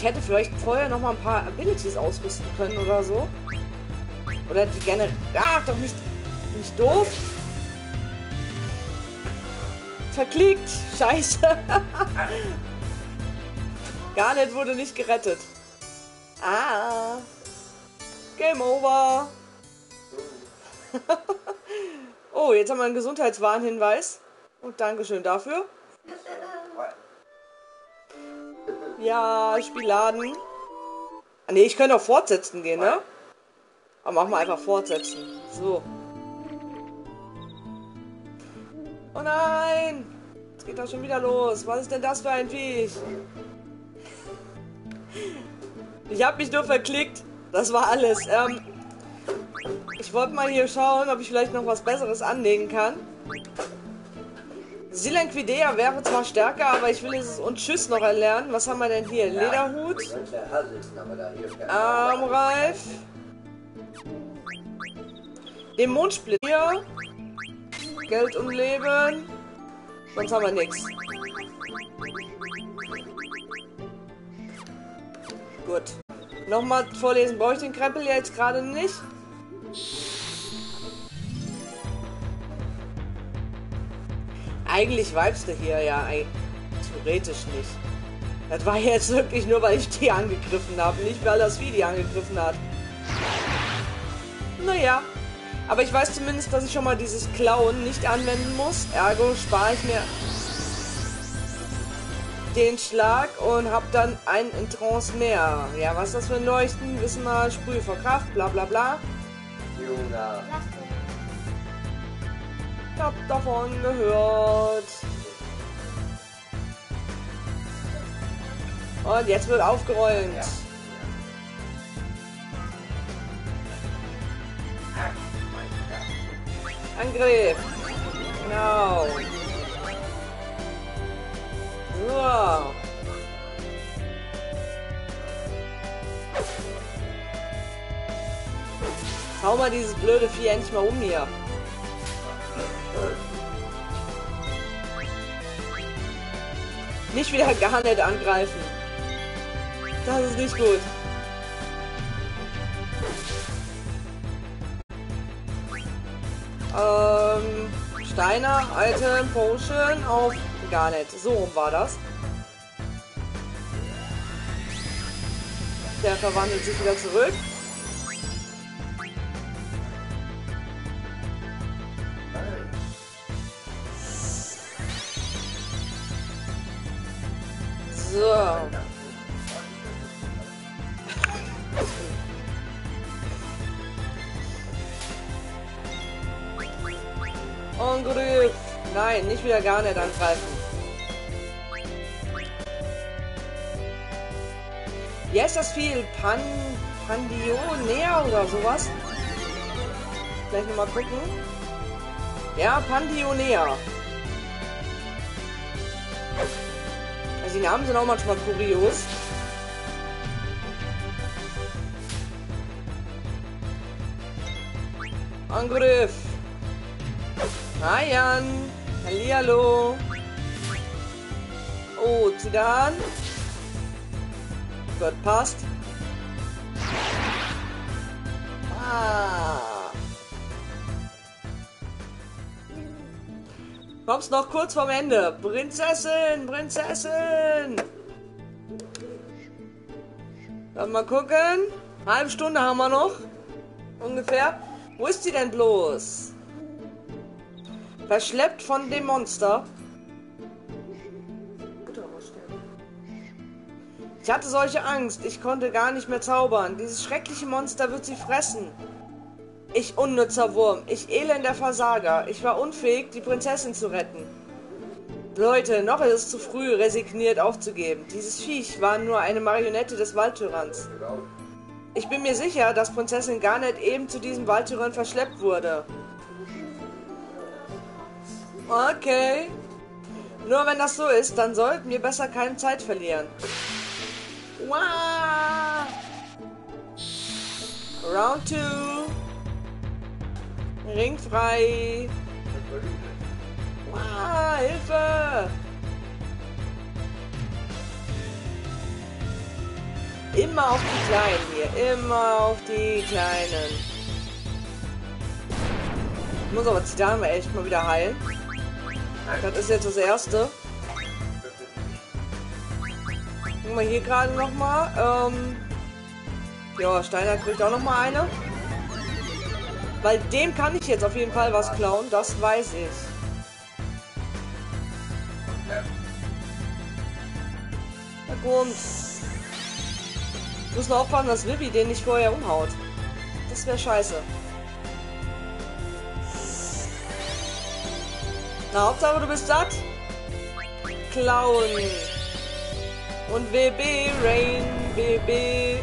Hätte vielleicht vorher noch mal ein paar Abilities ausrüsten können oder so. Oder die gerne. Ach, doch nicht, nicht doof. Verklickt. Scheiße. Garnet wurde nicht gerettet. Ah. Game over. oh, jetzt haben wir einen Gesundheitswarnhinweis. Und Dankeschön dafür. Ja, Spielladen. Ah, nee, ich könnte auch fortsetzen gehen, ne? Aber machen wir einfach fortsetzen. So. Oh nein! Jetzt geht das schon wieder los. Was ist denn das für ein Viech? Ich habe mich nur verklickt. Das war alles. Ähm, ich wollte mal hier schauen, ob ich vielleicht noch was Besseres anlegen kann. Silanquidea wäre zwar stärker, aber ich will es und Tschüss noch erlernen. Was haben wir denn hier? Lederhut, Armreif, Dämonensplit hier, Geld und Leben. Sonst haben wir nichts. Gut. Nochmal vorlesen. Brauche ich den Krempel jetzt gerade nicht? Eigentlich weibst du hier ja theoretisch nicht. Das war jetzt wirklich nur, weil ich die angegriffen habe, nicht weil das Vieh die angegriffen hat. Naja. Aber ich weiß zumindest, dass ich schon mal dieses Klauen nicht anwenden muss. Ergo spare ich mir den Schlag und habe dann einen in Trance mehr. Ja, was ist das für ein Leuchten? Wissen wir, Sprühe vor Kraft, bla bla bla. Junge. Hab davon gehört. Und jetzt wird aufgeräumt. Ja. Angriff. Genau. So. Hau mal dieses blöde Vieh endlich mal um hier. Nicht wieder Garnet angreifen. Das ist nicht gut. Ähm, Steiner, Item, Potion auf Garnet. So war das. Der verwandelt sich wieder zurück. So. Angriff! Nein, nicht wieder gar nicht angreifen. Wie heißt das viel? Pan... Pandionea oder sowas? Gleich nochmal gucken. Ja, Pandionea. Die Namen sind auch manchmal kurios. Angriff. Hi Jan. Hallihallo. Oh, Zidan. Gut, passt. Ah. Kommst noch kurz vorm Ende. Prinzessin, Prinzessin. Dann mal gucken. Halbe Stunde haben wir noch. Ungefähr. Wo ist sie denn bloß? Verschleppt von dem Monster. Ich hatte solche Angst. Ich konnte gar nicht mehr zaubern. Dieses schreckliche Monster wird sie fressen. Ich unnützer Wurm. Ich elender Versager. Ich war unfähig, die Prinzessin zu retten. Leute, noch ist es zu früh, resigniert aufzugeben. Dieses Viech war nur eine Marionette des Waldtyranns. Ich bin mir sicher, dass Prinzessin Garnet eben zu diesem Waldtyrann verschleppt wurde. Okay. Nur wenn das so ist, dann sollten wir besser keine Zeit verlieren. Wow. Round 2. Ring frei. Wow, Hilfe! Immer auf die Kleinen hier. Immer auf die Kleinen. Ich muss aber Zitan mal echt mal wieder heilen. Das ist jetzt das Erste. Gucken wir hier gerade nochmal. Ähm ja, Steiner kriegt auch nochmal eine. Weil dem kann ich jetzt auf jeden Fall was klauen, das weiß ich. Na. Ich muss nur aufpassen, dass Vivi den nicht vorher umhaut. Das wäre scheiße. Na, Hauptsache du bist satt. Klauen. Und WB, Rain, WB,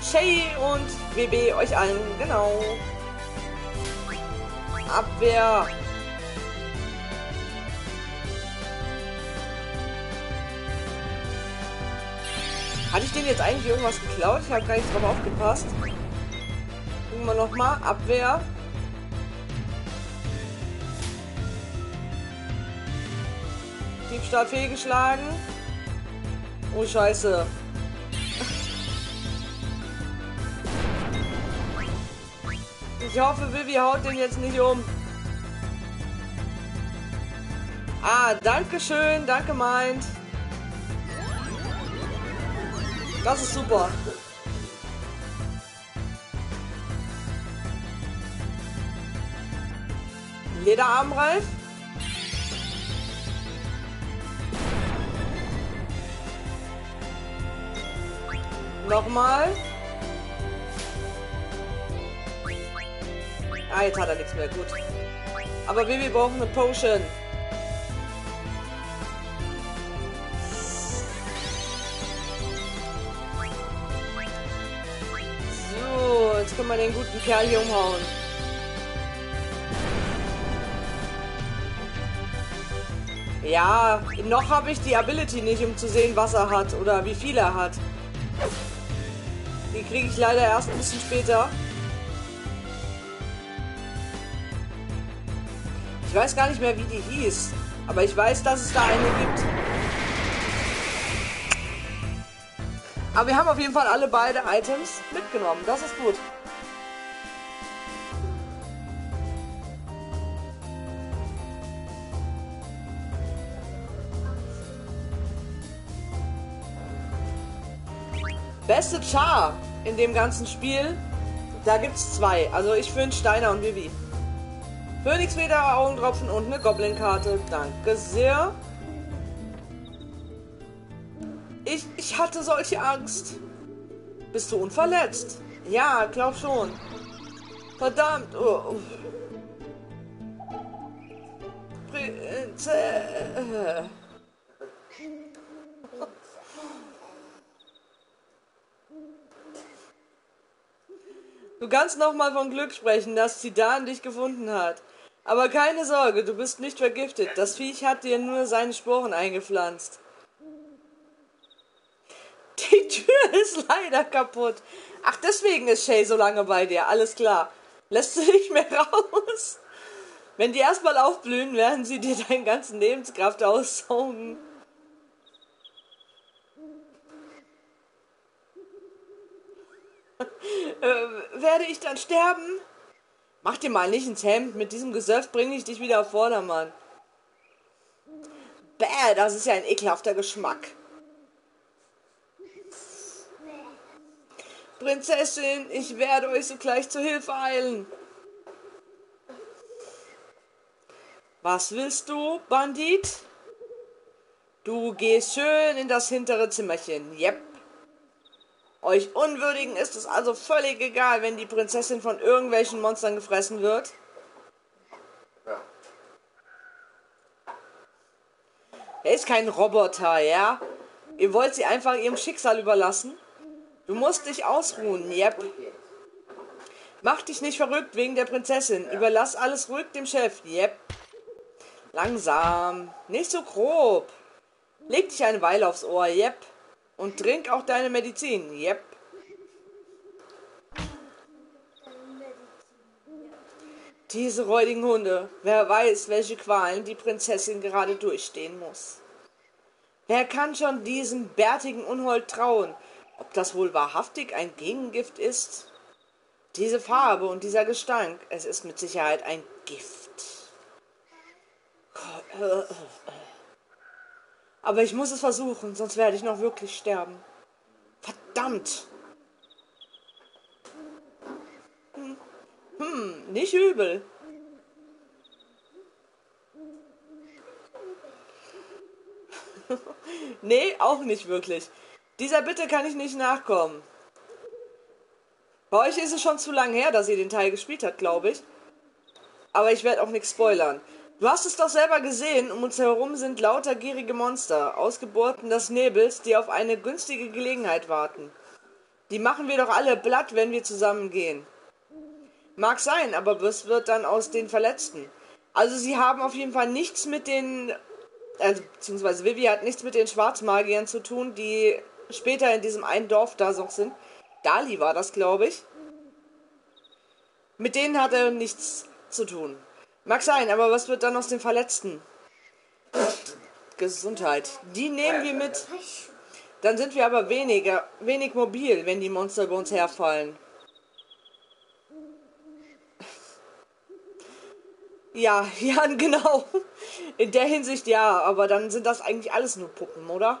Shay und WB euch allen, genau. Abwehr. Hatte ich den jetzt eigentlich irgendwas geklaut? Ich habe gar nicht drauf aufgepasst. Gucken wir nochmal. Abwehr. Diebstahl fehlgeschlagen. Oh, scheiße. Ich hoffe, Vivi haut den jetzt nicht um. Ah, danke schön. Danke, meint. Das ist super. Lederarmreif. Nochmal. Ah, jetzt hat er nichts mehr. Gut. Aber Bibi braucht eine Potion. So, jetzt können wir den guten Kerl hier umhauen. Ja, noch habe ich die Ability nicht, um zu sehen, was er hat oder wie viel er hat. Die kriege ich leider erst ein bisschen später. Ich weiß gar nicht mehr, wie die hieß. Aber ich weiß, dass es da eine gibt. Aber wir haben auf jeden Fall alle beide Items mitgenommen. Das ist gut. Beste Char in dem ganzen Spiel, da gibt es zwei. Also ich finde Steiner und Vivi. Phönixfeder, Augentropfen und eine Goblin-Karte. Danke sehr. Ich, ich hatte solche Angst. Bist du unverletzt? Ja, glaub schon. Verdammt. Oh. Prinzessin. Du kannst nochmal von Glück sprechen, dass Zidane dich gefunden hat. Aber keine Sorge, du bist nicht vergiftet. Das Viech hat dir nur seine Sporen eingepflanzt. Die Tür ist leider kaputt. Ach, deswegen ist Shay so lange bei dir. Alles klar. Lässt du nicht mehr raus? Wenn die erstmal aufblühen, werden sie dir deine ganze Lebenskraft aussaugen. äh, werde ich dann sterben? Mach dir mal nicht ins Hemd. Mit diesem Gesöff bringe ich dich wieder auf Vordermann. Bäh, das ist ja ein ekelhafter Geschmack. Prinzessin, ich werde euch sogleich zu Hilfe eilen. Was willst du, Bandit? Du gehst schön in das hintere Zimmerchen. Jep. Euch Unwürdigen ist es also völlig egal, wenn die Prinzessin von irgendwelchen Monstern gefressen wird. Ja. Er ist kein Roboter, ja? Ihr wollt sie einfach ihrem Schicksal überlassen? Du musst dich ausruhen, yep. Mach dich nicht verrückt wegen der Prinzessin. Überlass alles ruhig dem Chef, yep. Langsam, nicht so grob. Leg dich eine Weile aufs Ohr, yep. Und trink auch deine Medizin. Yep. Diese räudigen Hunde. Wer weiß, welche Qualen die Prinzessin gerade durchstehen muss. Wer kann schon diesem bärtigen Unhold trauen? Ob das wohl wahrhaftig ein Gegengift ist? Diese Farbe und dieser Gestank, es ist mit Sicherheit ein Gift. Aber ich muss es versuchen, sonst werde ich noch wirklich sterben. Verdammt! Hm, hm nicht übel. nee, auch nicht wirklich. Dieser Bitte kann ich nicht nachkommen. Bei euch ist es schon zu lang her, dass ihr den Teil gespielt habt, glaube ich. Aber ich werde auch nichts spoilern. Du hast es doch selber gesehen, um uns herum sind lauter gierige Monster, Ausgeburten des Nebels, die auf eine günstige Gelegenheit warten. Die machen wir doch alle platt, wenn wir zusammengehen. Mag sein, aber was wird dann aus den Verletzten? Also sie haben auf jeden Fall nichts mit den, also, beziehungsweise Vivi hat nichts mit den Schwarzmagiern zu tun, die später in diesem einen Dorf da so sind. Dali war das, glaube ich. Mit denen hat er nichts zu tun. Mag sein, aber was wird dann aus den Verletzten? Gesundheit. Die nehmen wir mit. Dann sind wir aber weniger, wenig mobil, wenn die Monster über uns herfallen. Ja, ja, genau. In der Hinsicht ja, aber dann sind das eigentlich alles nur Puppen, oder?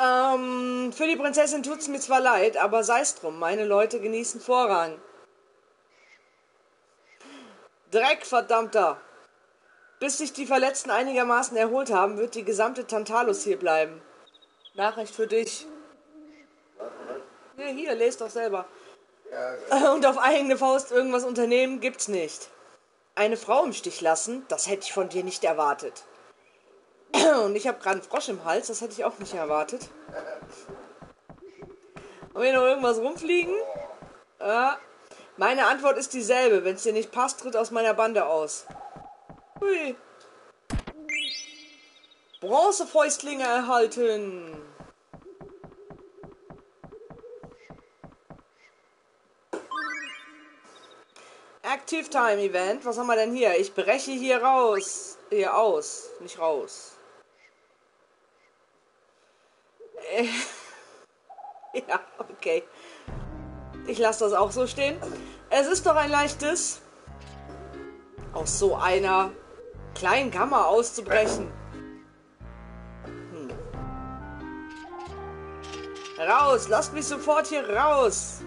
Ähm, für die Prinzessin tut's mir zwar leid, aber sei's drum, meine Leute genießen Vorrang. Dreck, verdammter! Bis sich die Verletzten einigermaßen erholt haben, wird die gesamte Tantalus hier bleiben. Nachricht für dich. Ja, hier, lest doch selber. Und auf eigene Faust irgendwas unternehmen gibt's nicht. Eine Frau im Stich lassen, das hätte ich von dir nicht erwartet. Und ich habe gerade einen Frosch im Hals, das hätte ich auch nicht erwartet. Haben wir noch irgendwas rumfliegen? Ja, meine Antwort ist dieselbe. Wenn es dir nicht passt, tritt aus meiner Bande aus. Hui. Bronzefäustlinge erhalten. Active Time Event. Was haben wir denn hier? Ich breche hier raus. Hier aus. Nicht raus. Ja, okay. Ich lasse das auch so stehen. Es ist doch ein leichtes, aus so einer kleinen Kammer auszubrechen. Hm. Raus! Lasst mich sofort hier raus!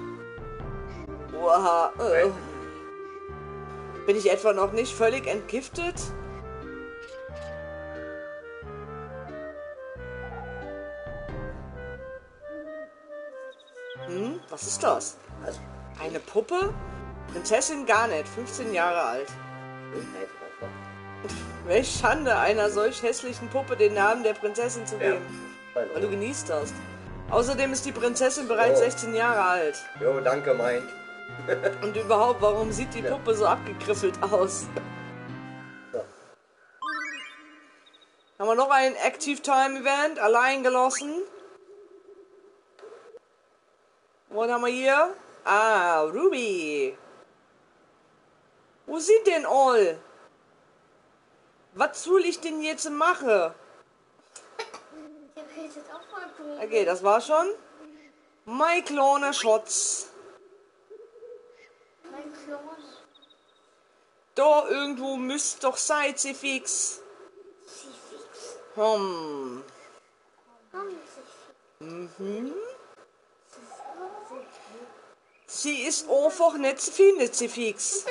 Oha. Äh. Bin ich etwa noch nicht völlig entgiftet? Hm, was ist das? Eine Puppe? Prinzessin Garnet, 15 Jahre alt. Welch Schande, einer solch hässlichen Puppe den Namen der Prinzessin zu geben. Ja. Weil du genießt hast. Außerdem ist die Prinzessin bereits Oh. 16 Jahre alt. Jo, danke, Mike. Und überhaupt, warum sieht die Puppe so abgegriffelt aus? Ja. Haben wir noch ein Active Time Event, allein gelassen. Was haben wir hier? Ah, Ruby. Wo sind denn all? Was soll ich denn jetzt machen? Okay, das war schon. My kleiner Schatz. Mein. Da irgendwo müsst doch sein, sie fix. Sie fix. Hm. Fix. Mhm. Sie ist einfach nicht zu finden, sie fix.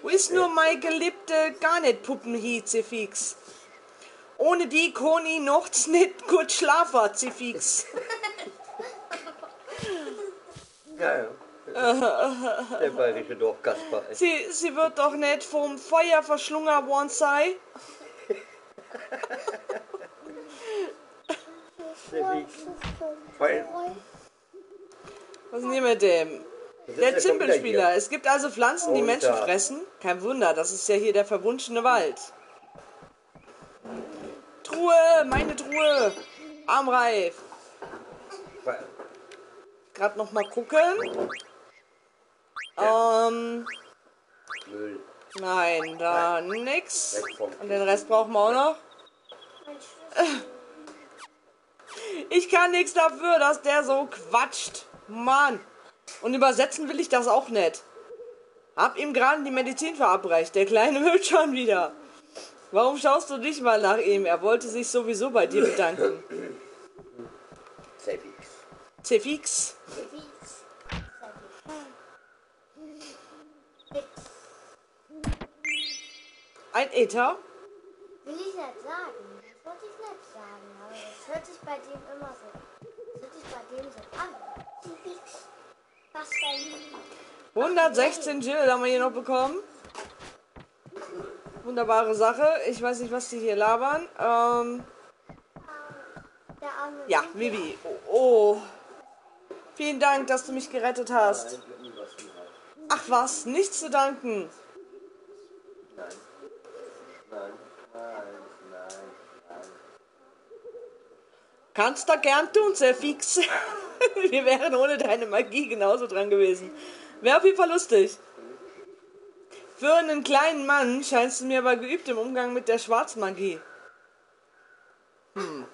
Wo ist nur meine geliebte gar nicht Puppenhi, sie fix. Ohne die kann ich nachts nicht gut schlafen, sie fix. Ja, ja. Der bayerische Dorfkasper. Sie, sie wird doch nicht vom Feuer verschlungen worden sein. Der Sieg. Was ist denn hier mit dem? Der Zimbelspieler. Es gibt also Pflanzen, die Menschen fressen. Kein Wunder, das ist ja hier der verwunschene Wald. Truhe, meine Truhe. Armreif. Gerade noch mal gucken. Ähm, Müll. nein, da nix. Und den Rest brauchen wir auch noch. Ich kann nichts dafür, dass der so quatscht. Mann. Und übersetzen will ich das auch nicht. Hab ihm gerade die Medizin verabreicht. Der Kleine wird schon wieder. Warum schaust du dich mal nach ihm? Er wollte sich sowieso bei dir bedanken. Fix. Fix. Ein Ether. Will ich nicht sagen. Das wollte ich nicht sagen. Aber das hört sich bei dem immer so. Das hört sich bei dem so an. Sie fix. Was denn? 116 Jill haben wir hier noch bekommen. Wunderbare Sache. Ich weiß nicht, was die hier labern. Ähm, ja, Vivi. Oh, oh. Vielen Dank, dass du mich gerettet hast. Ach was, nichts zu danken. Nein. Nein. Nein. Nein. Kannst da gern tun, sehr fix. Wir wären ohne deine Magie genauso dran gewesen. Wäre auf jeden Fall lustig. Für einen kleinen Mann scheinst du mir aber geübt im Umgang mit der Schwarzmagie. Hm.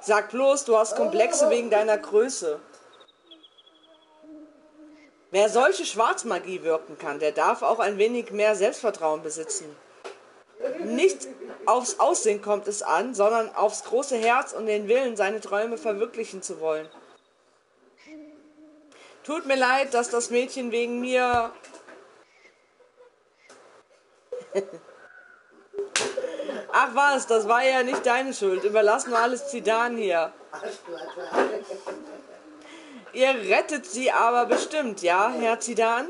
Sag bloß, du hast Komplexe wegen deiner Größe. Wer solche Schwarzmagie wirken kann, der darf auch ein wenig mehr Selbstvertrauen besitzen. Nicht aufs Aussehen kommt es an, sondern aufs große Herz und den Willen, seine Träume verwirklichen zu wollen. Tut mir leid, dass das Mädchen wegen mir. Ach was, das war ja nicht deine Schuld. Überlass nur alles Zidan hier. Ihr rettet sie aber bestimmt, ja, Herr Zidan?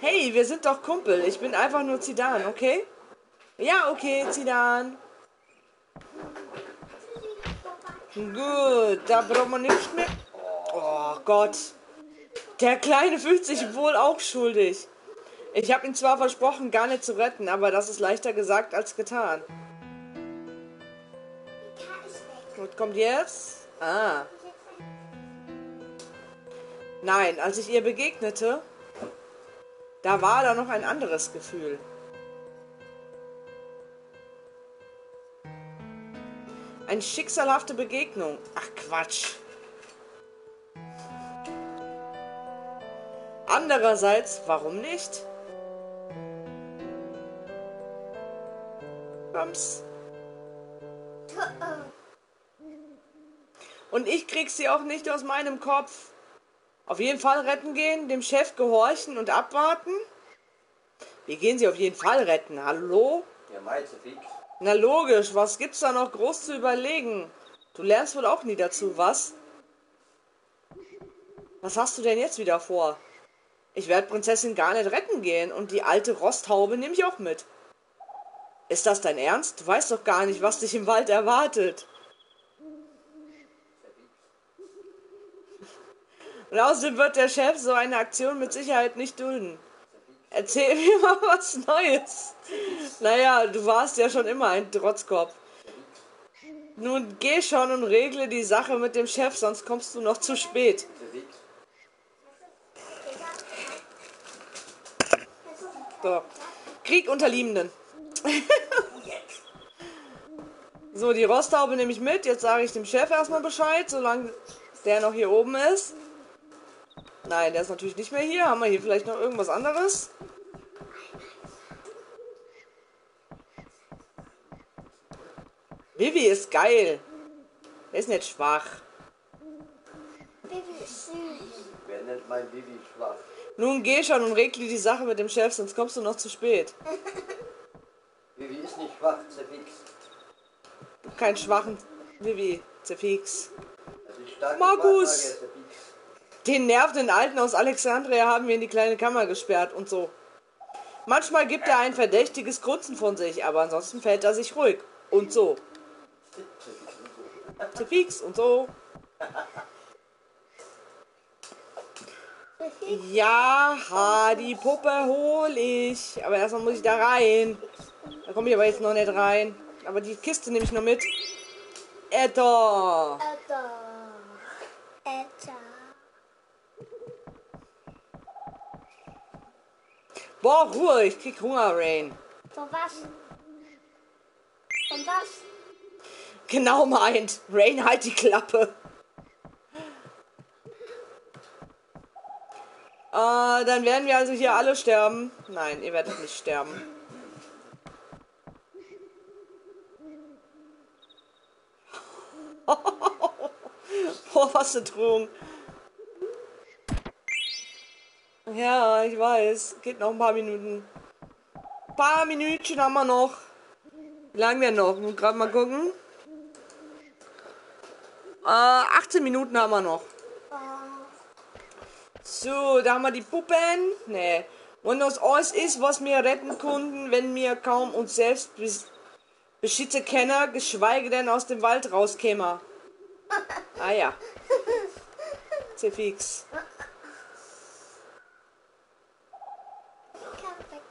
Hey, wir sind doch Kumpel. Ich bin einfach nur Zidan, okay? Ja, okay, Zidan. Gut, da braucht man nichts mehr. Oh Gott. Der Kleine fühlt sich wohl auch schuldig. Ich habe ihm zwar versprochen, gar nicht zu retten, aber das ist leichter gesagt als getan. Was kommt jetzt? Ah. Nein, als ich ihr begegnete, Da war da noch ein anderes Gefühl. Eine schicksalhafte Begegnung. Ach Quatsch. Andererseits, warum nicht? Bums. Und ich krieg sie auch nicht aus meinem Kopf. Auf jeden Fall retten gehen, dem Chef gehorchen und abwarten. Wir gehen sie auf jeden Fall retten. Hallo? Ja, meinst du fix? Na logisch, was gibt's da noch groß zu überlegen? Du lernst wohl auch nie dazu, was? Was hast du denn jetzt wieder vor? Ich werde Prinzessin gar nicht retten gehen und die alte Rosthaube nehme ich auch mit. Ist das dein Ernst? Du weißt doch gar nicht, was dich im Wald erwartet. Und außerdem wird der Chef so eine Aktion mit Sicherheit nicht dulden. Erzähl mir mal was Neues. Naja, du warst ja schon immer ein Trotzkopf. Nun geh schon und regle die Sache mit dem Chef, sonst kommst du noch zu spät. Der fix. So. Krieg unter Liebenden. so, die Rosthaube nehme ich mit. Jetzt sage ich dem Chef erstmal Bescheid, solange der noch hier oben ist. Nein, der ist natürlich nicht mehr hier. Haben wir hier vielleicht noch irgendwas anderes? Vivi ist geil. Der ist nicht schwach. Baby ist süß. Wer nennt mein Bibi schwach? Nun geh schon und regle die Sache mit dem Chef, sonst kommst du noch zu spät. Bibi ist nicht schwach, der fix. Keinen schwachen Vivi, zerfix. Markus! Den nervenden Alten aus Alexandria haben wir in die kleine Kammer gesperrt und so. Manchmal gibt er ein verdächtiges Grunzen von sich, aber ansonsten fällt er sich ruhig. Und so. Zerfix und so. Ja, ha, die Puppe hol ich. Aber erstmal muss ich da rein. Da komme ich aber jetzt noch nicht rein. Aber die Kiste nehme ich noch mit. Etto. Etta. Etta. Boah, Ruhe, ich krieg Hunger, Rain. Von was? Von was? Genau meint. Rain, halt die Klappe. Äh, dann werden wir also hier alle sterben. Nein, ihr werdet nicht sterben. Boah, was eine Drohung. Ja, ich weiß. Geht noch ein paar Minuten. Ein paar Minütchen haben wir noch. Wie lange denn noch? Muss gerade mal gucken. Äh, 18 Minuten haben wir noch. So, da haben wir die Puppen. Nee. Und das alles ist, was wir retten konnten, wenn wir kaum uns selbst bes beschützen können, geschweige denn aus dem Wald rauskämen. Ah ja. Sehr fix. Kann weg.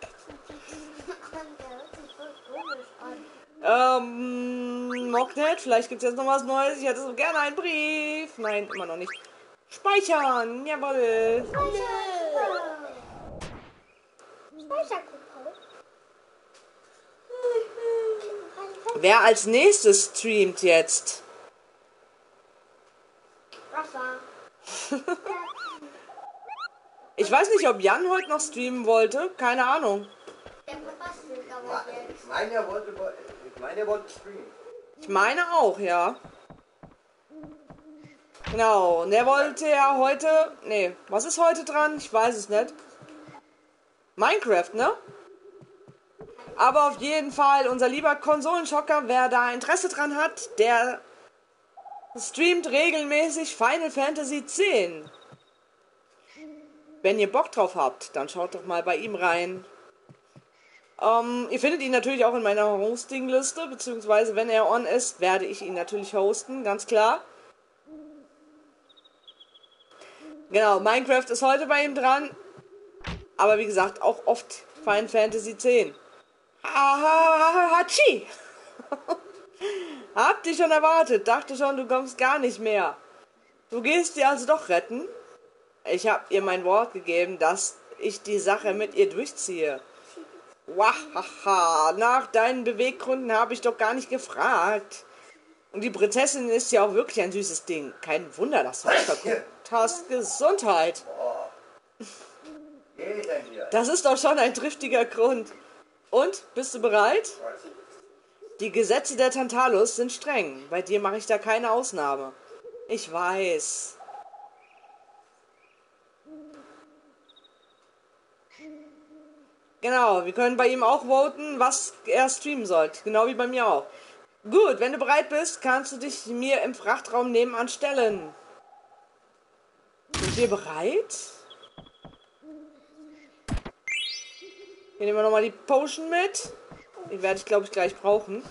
Der hört sich voll komisch an. Ähm, nicht. Vielleicht gibt es jetzt noch was Neues. Ich hätte so gerne einen Brief. Nein, immer noch nicht. Speichern. Jawohl. Speicherkuppel. Wer als nächstes streamt jetzt? Rafa. Ich weiß nicht, ob Jan heute noch streamen wollte. Keine Ahnung. Der Papa streamt aber Ma- jetzt. Ich meine, er wollte, ich meine, er wollte streamen. Ich meine auch, ja. Genau, und der wollte ja heute. Nee, was ist heute dran? Ich weiß es nicht. Minecraft, ne? Aber auf jeden Fall, unser lieber Konsolenschocker, wer da Interesse dran hat, der streamt regelmäßig Final Fantasy X. Wenn ihr Bock drauf habt, dann schaut doch mal bei ihm rein. Ähm, ihr findet ihn natürlich auch in meiner Hosting-Liste, beziehungsweise wenn er on ist, werde ich ihn natürlich hosten, ganz klar. Genau, Minecraft ist heute bei ihm dran, aber wie gesagt, auch oft Final Fantasy X. Hachi! Hab dich schon erwartet, dachte schon, du kommst gar nicht mehr. Du gehst dir also doch retten? Ich hab ihr mein Wort gegeben, dass ich die Sache mit ihr durchziehe. Wahaha, nach deinen Beweggründen habe ich doch gar nicht gefragt. Und die Prinzessin ist ja auch wirklich ein süßes Ding. Kein Wunder, dass du dich verguckt hast. Gesundheit. Das ist doch schon ein triftiger Grund. Und, bist du bereit? Die Gesetze der Tantalus sind streng. Bei dir mache ich da keine Ausnahme. Ich weiß. Genau, wir können bei ihm auch voten, was er streamen soll. Genau wie bei mir auch. Gut, wenn du bereit bist, kannst du dich mir im Frachtraum nebenan stellen. Sind wir bereit? Hier nehmen wir nochmal die Potion mit. Die werde ich, glaube ich, gleich brauchen.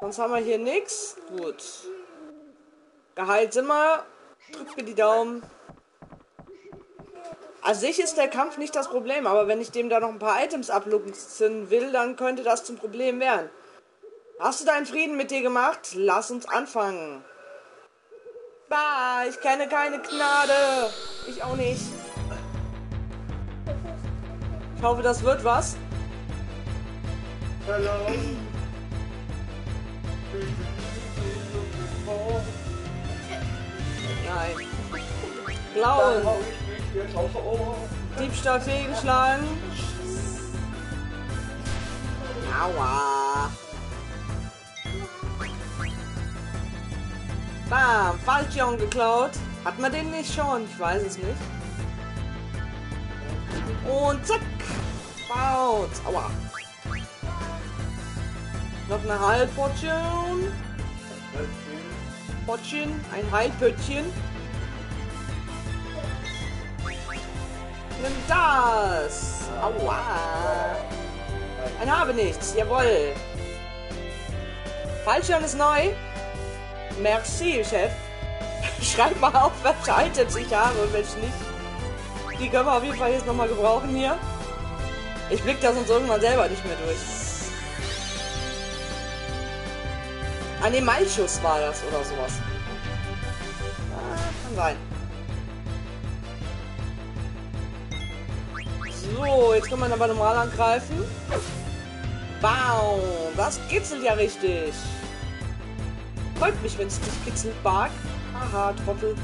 Sonst haben wir hier nichts. Gut. Geheilt sind wir. Drück mir die Daumen. An sich ist der Kampf nicht das Problem, aber wenn ich dem da noch ein paar Items abluchsen will, dann könnte das zum Problem werden. Hast du deinen Frieden mit dir gemacht? Lass uns anfangen. Bah, ich kenne keine Gnade. Ich auch nicht. Ich hoffe, das wird was. Hallo. Nein. Dann Diebstahl fehlgeschlagen. Aua. Bam, Fallschirm geklaut. Hat man den nicht schon? Ich weiß es nicht. Und zack. Bounce. Aua. Noch eine Heilportion. Potchen. Ein Heilpöttchen. Nimm das. Aua. Ein habe nichts. Jawohl. Fallschirm ist neu. Merci, Chef. Schreib mal auf, welche Items ich habe und welche nicht. Die können wir auf jeden Fall jetzt nochmal gebrauchen hier. Ich blick das uns irgendwann selber nicht mehr durch. Ah ne, Malschuss war das oder sowas. Ah, kann sein. So, jetzt kann man aber normal angreifen. Wow, das kitzelt ja richtig. Freut mich, wenn es dich kitzelt, Bark. Aha, Trottel.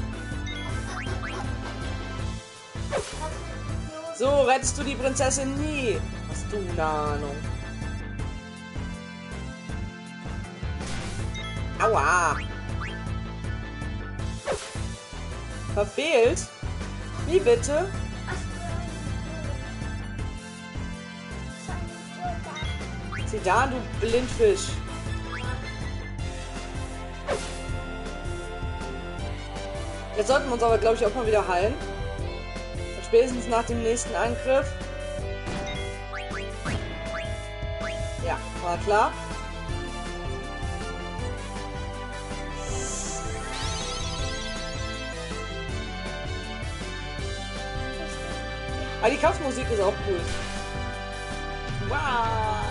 So, rettest du die Prinzessin nie. Hast du eine Ahnung. Aua. Verfehlt? Wie bitte? Sieh da, du Blindfisch. Jetzt sollten wir uns aber, glaube ich, auch mal wieder heilen. Spätestens nach dem nächsten Angriff. Ja, war klar. Aber die Kampfmusik ist auch cool. Wow.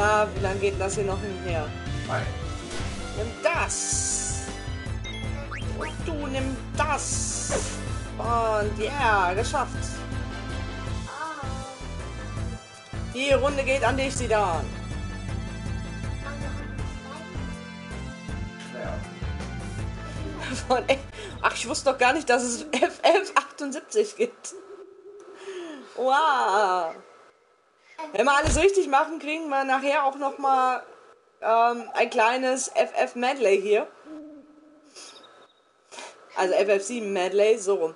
Na, wie lange geht das hier noch hinher? Nein. Nimm das. Und du nimm das. Und ja, geschafft. Die Runde geht an dich, Sidan. Von, ach, ich wusste doch gar nicht, dass es FF78 gibt. Wow. Wenn wir alles richtig machen, kriegen wir nachher auch noch mal ähm, ein kleines FF Medley hier. Also FF7 Medley, so rum.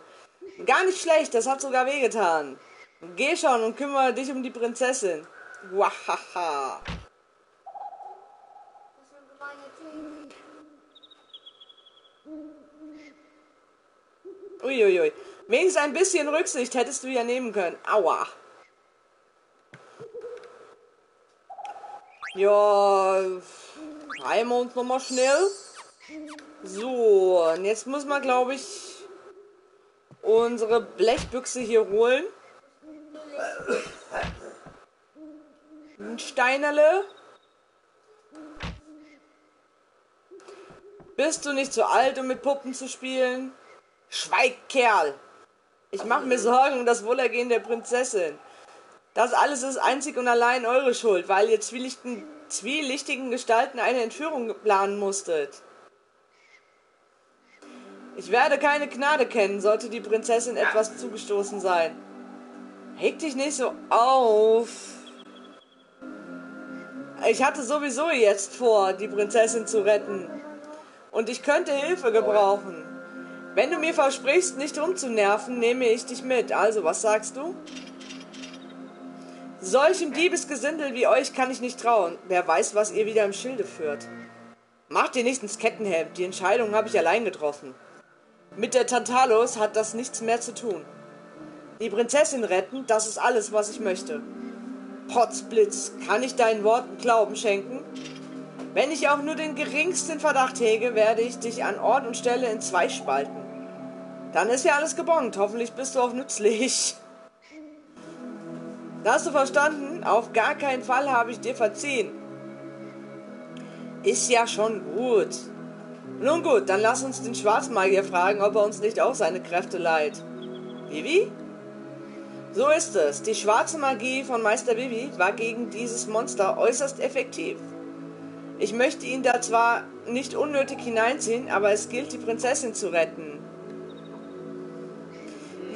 Gar nicht schlecht, das hat sogar wehgetan. Geh schon und kümmere dich um die Prinzessin. Wahaha. Uiuiui. Wenigstens ein bisschen Rücksicht hättest du ja nehmen können. Aua. Ja, heilen wir uns nochmal schnell. So, und jetzt muss man, glaube ich, unsere Blechbüchse hier holen. Ein Steinerle. Bist du nicht zu alt, um mit Puppen zu spielen? Schweig, Kerl! Ich mache mir Sorgen um das Wohlergehen der Prinzessin. Das alles ist einzig und allein eure Schuld, weil ihr zwielichtigen, zwielichtigen Gestalten eine Entführung planen musstet. Ich werde keine Gnade kennen, sollte die Prinzessin etwas zugestoßen sein. Heg dich nicht so auf. Ich hatte sowieso jetzt vor, die Prinzessin zu retten. Und ich könnte Hilfe gebrauchen. Wenn du mir versprichst, nicht rumzunerven, nehme ich dich mit. Also, was sagst du? Solchem Diebesgesindel wie euch kann ich nicht trauen. Wer weiß, was ihr wieder im Schilde führt. Macht dir nicht ins Kettenhemd. Die Entscheidung habe ich allein getroffen. Mit der Tantalos hat das nichts mehr zu tun. Die Prinzessin retten, das ist alles, was ich möchte. Potzblitz, kann ich deinen Worten Glauben schenken? Wenn ich auch nur den geringsten Verdacht hege, werde ich dich an Ort und Stelle in zwei spalten. Dann ist ja alles gebongt. Hoffentlich bist du auch nützlich. hast du verstanden? Auf gar keinen Fall habe ich dir verziehen. Ist ja schon gut. Nun gut, dann lass uns den Schwarzmagier fragen, ob er uns nicht auch seine Kräfte leiht. Vivi? So ist es. Die schwarze Magie von Meister Vivi war gegen dieses Monster äußerst effektiv. Ich möchte ihn da zwar nicht unnötig hineinziehen, aber es gilt, die Prinzessin zu retten.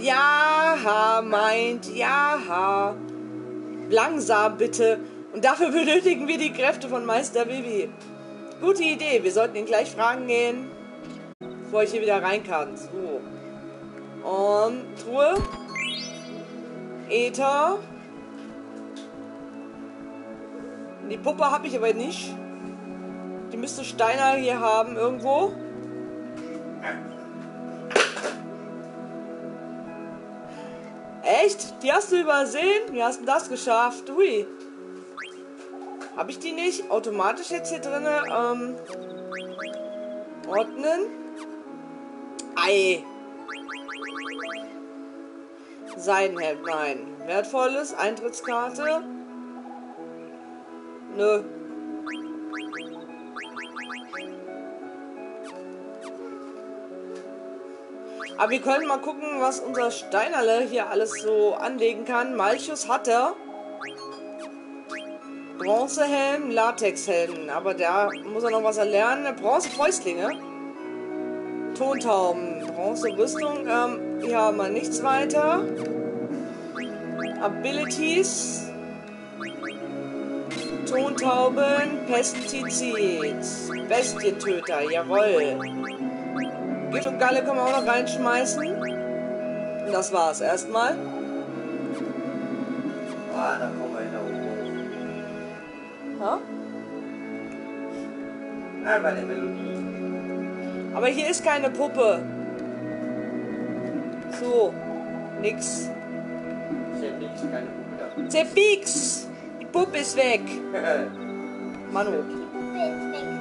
Ja, meint, ja. Langsam bitte. Und dafür benötigen wir die Kräfte von Meister Vivi. Gute Idee. Wir sollten ihn gleich fragen gehen, bevor ich hier wieder rein kann. So. Und Truhe. Ether. Die Puppe habe ich aber nicht. Die müsste Steiner hier haben irgendwo. Echt? Die hast du übersehen? Wie hast du das geschafft? Hui. Habe ich die nicht automatisch jetzt hier drin ähm, ordnen? Ei. Seidenhemd, nein. Wertvolles, Eintrittskarte. Nö. Aber wir können mal gucken, was unser Steinerle hier alles so anlegen kann. Malchus hat er. Bronzehelm, Latexhelm. Aber da muss er noch was erlernen. Bronzefäustlinge. Tontauben, Bronze-Rüstung. Ähm, hier haben wir nichts weiter. Abilities. Tontauben, Pestizid. Bestietöter, jawohl. Gift und Galle können wir auch noch reinschmeißen. Und das war's erstmal. Ah, da kommen wir wieder hoch. Ja? Einmal die Melodie. Aber hier ist keine Puppe. So, nix. Nichts, keine Puppe Zepix! Die Puppe ist weg. da. Manu. Puppe ist weg.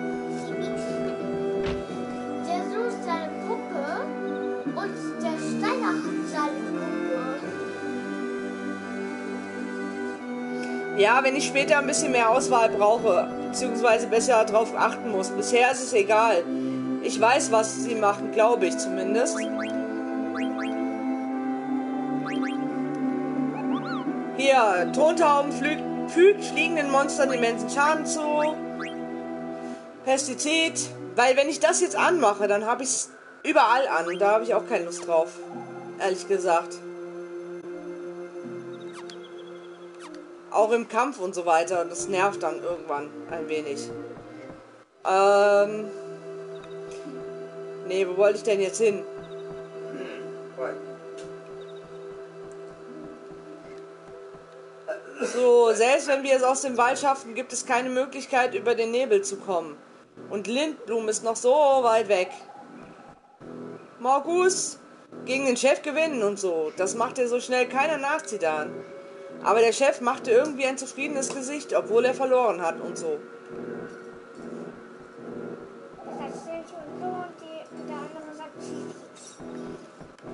Ja, wenn ich später ein bisschen mehr Auswahl brauche, beziehungsweise besser darauf achten muss. Bisher ist es egal. Ich weiß, was sie machen, glaube ich zumindest. Hier, Tontauben fügt fliegenden Monstern immensen Schaden zu. Pestizid. Weil wenn ich das jetzt anmache, dann habe ich es überall an. Und da habe ich auch keine Lust drauf. Ehrlich gesagt. Auch im Kampf und so weiter. Das nervt dann irgendwann ein wenig. Ähm. Nee, wo wollte ich denn jetzt hin? So, selbst wenn wir es aus dem Wald schaffen, gibt es keine Möglichkeit, über den Nebel zu kommen. Und Lindblum ist noch so weit weg. Markus, gegen den Chef gewinnen und so. Das macht dir so schnell keiner Nachzidan. Aber der Chef machte irgendwie ein zufriedenes Gesicht, obwohl er verloren hat und so.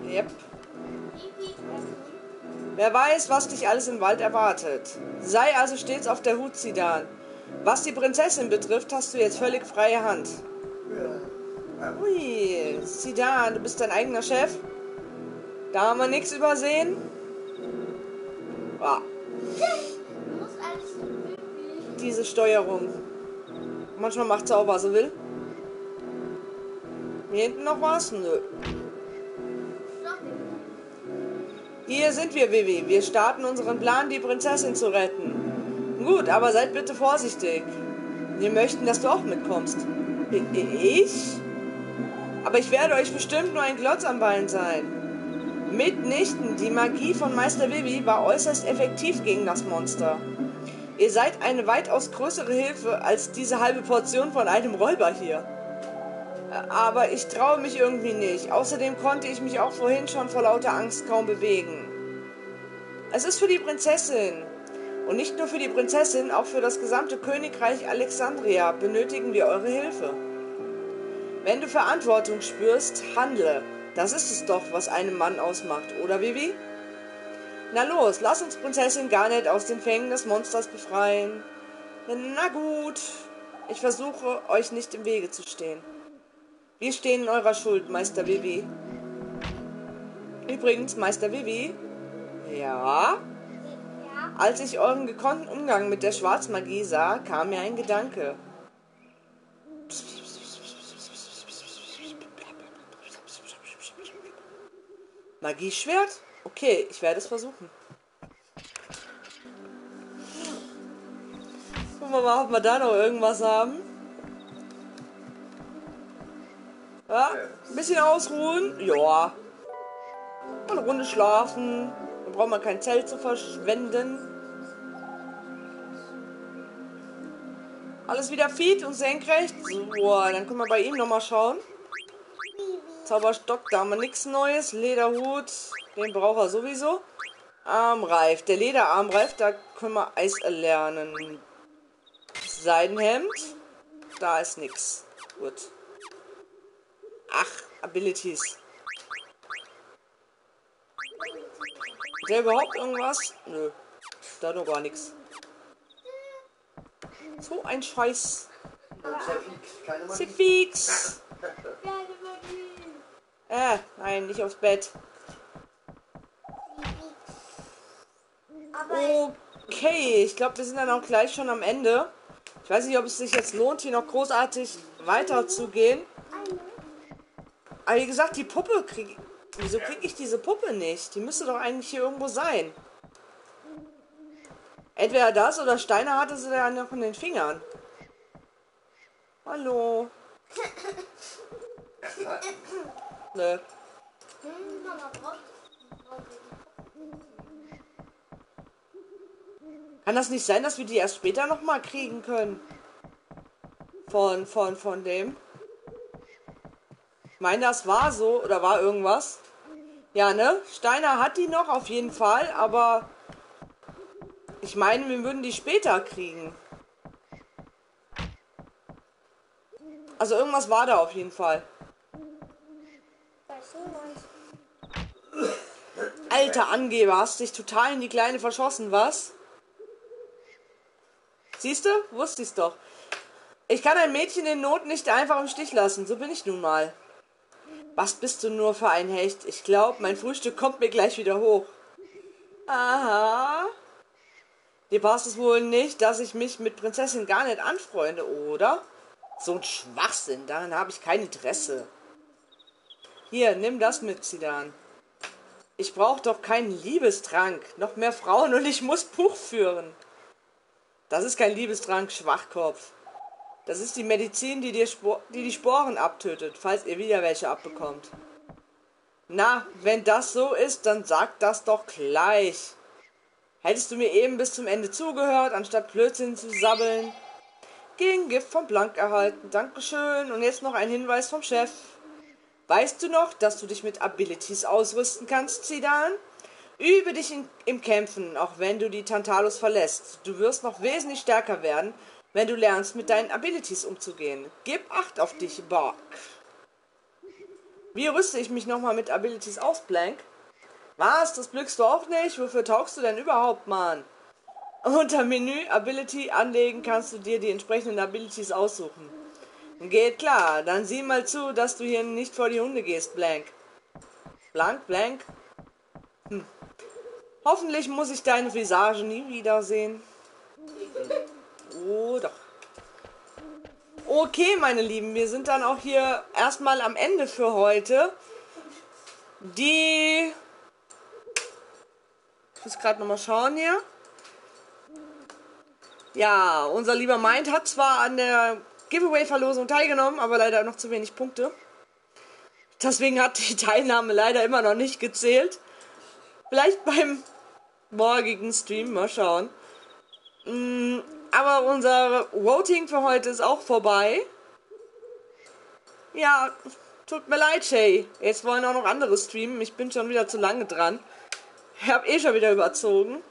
Yep. Wer weiß, was dich alles im Wald erwartet. Sei also stets auf der Hut, Sidan. Was die Prinzessin betrifft, hast du jetzt völlig freie Hand. Ui, sieh da, du bist dein eigener Chef. Da haben wir nichts übersehen. Wirklich. diese Steuerung. Manchmal macht sie auch, was sie will. Hier hinten noch was? Nö. Hier sind wir, Vivi. Wir starten unseren Plan, die Prinzessin zu retten. Gut, aber seid bitte vorsichtig. Wir möchten, dass du auch mitkommst. Ich? Aber ich werde euch bestimmt nur ein Klotz am Bein sein. Mitnichten, die Magie von Meister Vivi war äußerst effektiv gegen das Monster. Ihr seid eine weitaus größere Hilfe als diese halbe Portion von einem Räuber hier. Aber ich traue mich irgendwie nicht. Außerdem konnte ich mich auch vorhin schon vor lauter Angst kaum bewegen. Es ist für die Prinzessin. Und nicht nur für die Prinzessin, auch für das gesamte Königreich Alexandria benötigen wir eure Hilfe. Wenn du Verantwortung spürst, handle. Das ist es doch, was einen Mann ausmacht, oder Vivi? Na los, lass uns Prinzessin Garnet aus den Fängen des Monsters befreien. Na gut, ich versuche, euch nicht im Wege zu stehen. Wir stehen in eurer Schuld, Meister Vivi. Übrigens, Meister Vivi, ja, als ich euren gekonnten Umgang mit der Schwarzmagie sah, kam mir ein Gedanke. Magieschwert? Okay, ich werde es versuchen. Gucken wir mal, ob wir da noch irgendwas haben. Ja, ein bisschen ausruhen. Ja. Eine Runde schlafen. Dann braucht man kein Zelt zu verschwenden. Alles wieder fit und senkrecht. So, dann können wir bei ihm nochmal schauen. Zauberstock, da haben wir nichts Neues. Lederhut, den braucht er sowieso. Armreif, der Lederarmreif, da können wir Eis erlernen. Seidenhemd, da ist nichts. Gut. Ach, Abilities. Hat der überhaupt irgendwas? Nö. Da noch gar nichts. So ein Scheiß. Und Äh, nein, nicht aufs Bett. Okay, ich glaube, wir sind dann auch gleich schon am Ende. Ich weiß nicht, ob es sich jetzt lohnt, hier noch großartig weiterzugehen. Aber wie gesagt, die Puppe krieg Wieso kriege ich diese Puppe nicht? Die müsste doch eigentlich hier irgendwo sein. Entweder das oder Steiner hatte sie ja noch in den Fingern. Hallo. Nö. Kann das nicht sein, dass wir die erst später nochmal kriegen können? Von, von, von dem? Ich meine, das war so, oder war irgendwas? Ja, ne? Steiner hat die noch, auf jeden Fall, aber ich meine, wir würden die später kriegen. Also irgendwas war da auf jeden Fall. Alter Angeber, hast dich total in die Kleine verschossen, was? Siehst du? Wusste ich's doch. Ich kann ein Mädchen in Not nicht einfach im Stich lassen, so bin ich nun mal. Was bist du nur für ein Hecht? Ich glaub, mein Frühstück kommt mir gleich wieder hoch. Aha. Dir passt es wohl nicht, dass ich mich mit Prinzessin gar nicht anfreunde, oder? So ein Schwachsinn, daran habe ich kein Interesse. Hier, nimm das mit, Zidane. Ich brauche doch keinen Liebestrank. Noch mehr Frauen und ich muss Buch führen. Das ist kein Liebestrank, Schwachkopf. Das ist die Medizin, die, dir die die Sporen abtötet, falls ihr wieder welche abbekommt. Na, wenn das so ist, dann sag das doch gleich. Hättest du mir eben bis zum Ende zugehört, anstatt Blödsinn zu sabbeln? Gegen Gift vom Blank erhalten. Dankeschön. Und jetzt noch ein Hinweis vom Chef. Weißt du noch, dass du dich mit Abilities ausrüsten kannst, Zidan? Übe dich in, im Kämpfen, auch wenn du die Tantalus verlässt. Du wirst noch wesentlich stärker werden, wenn du lernst, mit deinen Abilities umzugehen. Gib Acht auf dich, Bark. Wie rüste ich mich nochmal mit Abilities aus, Blank? Was? Das blickst du auch nicht? Wofür taugst du denn überhaupt, Mann? Unter Menü Ability anlegen kannst du dir die entsprechenden Abilities aussuchen. Geht klar, dann sieh mal zu, dass du hier nicht vor die Hunde gehst, Blank. Blank, Blank. Hm. Hoffentlich muss ich deine Visage nie wiedersehen. Oh, doch. Okay, meine Lieben, wir sind dann auch hier erstmal am Ende für heute. Die. Ich muss gerade nochmal schauen hier. Ja, unser lieber Mind hat zwar an der Giveaway-Verlosung teilgenommen, aber leider noch zu wenig Punkte. Deswegen hat die Teilnahme leider immer noch nicht gezählt. Vielleicht beim morgigen Stream, mal schauen. Mm, aber unser Voting für heute ist auch vorbei. Ja, tut mir leid, Shay. Jetzt wollen auch noch andere streamen. Ich bin schon wieder zu lange dran. Ich habe eh schon wieder überzogen.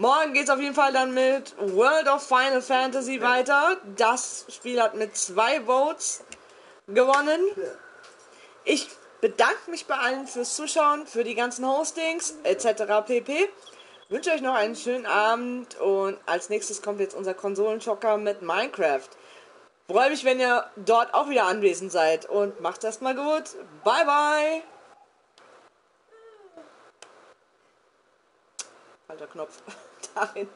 Morgen geht es auf jeden Fall dann mit World of Final Fantasy weiter. Das Spiel hat mit zwei Votes gewonnen. Ich bedanke mich bei allen fürs Zuschauen, für die ganzen Hostings etc. pp. Wünsche euch noch einen schönen Abend und als nächstes kommt jetzt unser Konsolenschocker mit Minecraft. Freue mich, wenn ihr dort auch wieder anwesend seid und macht das mal gut. Bye bye. Falscher Knopf. Dahin.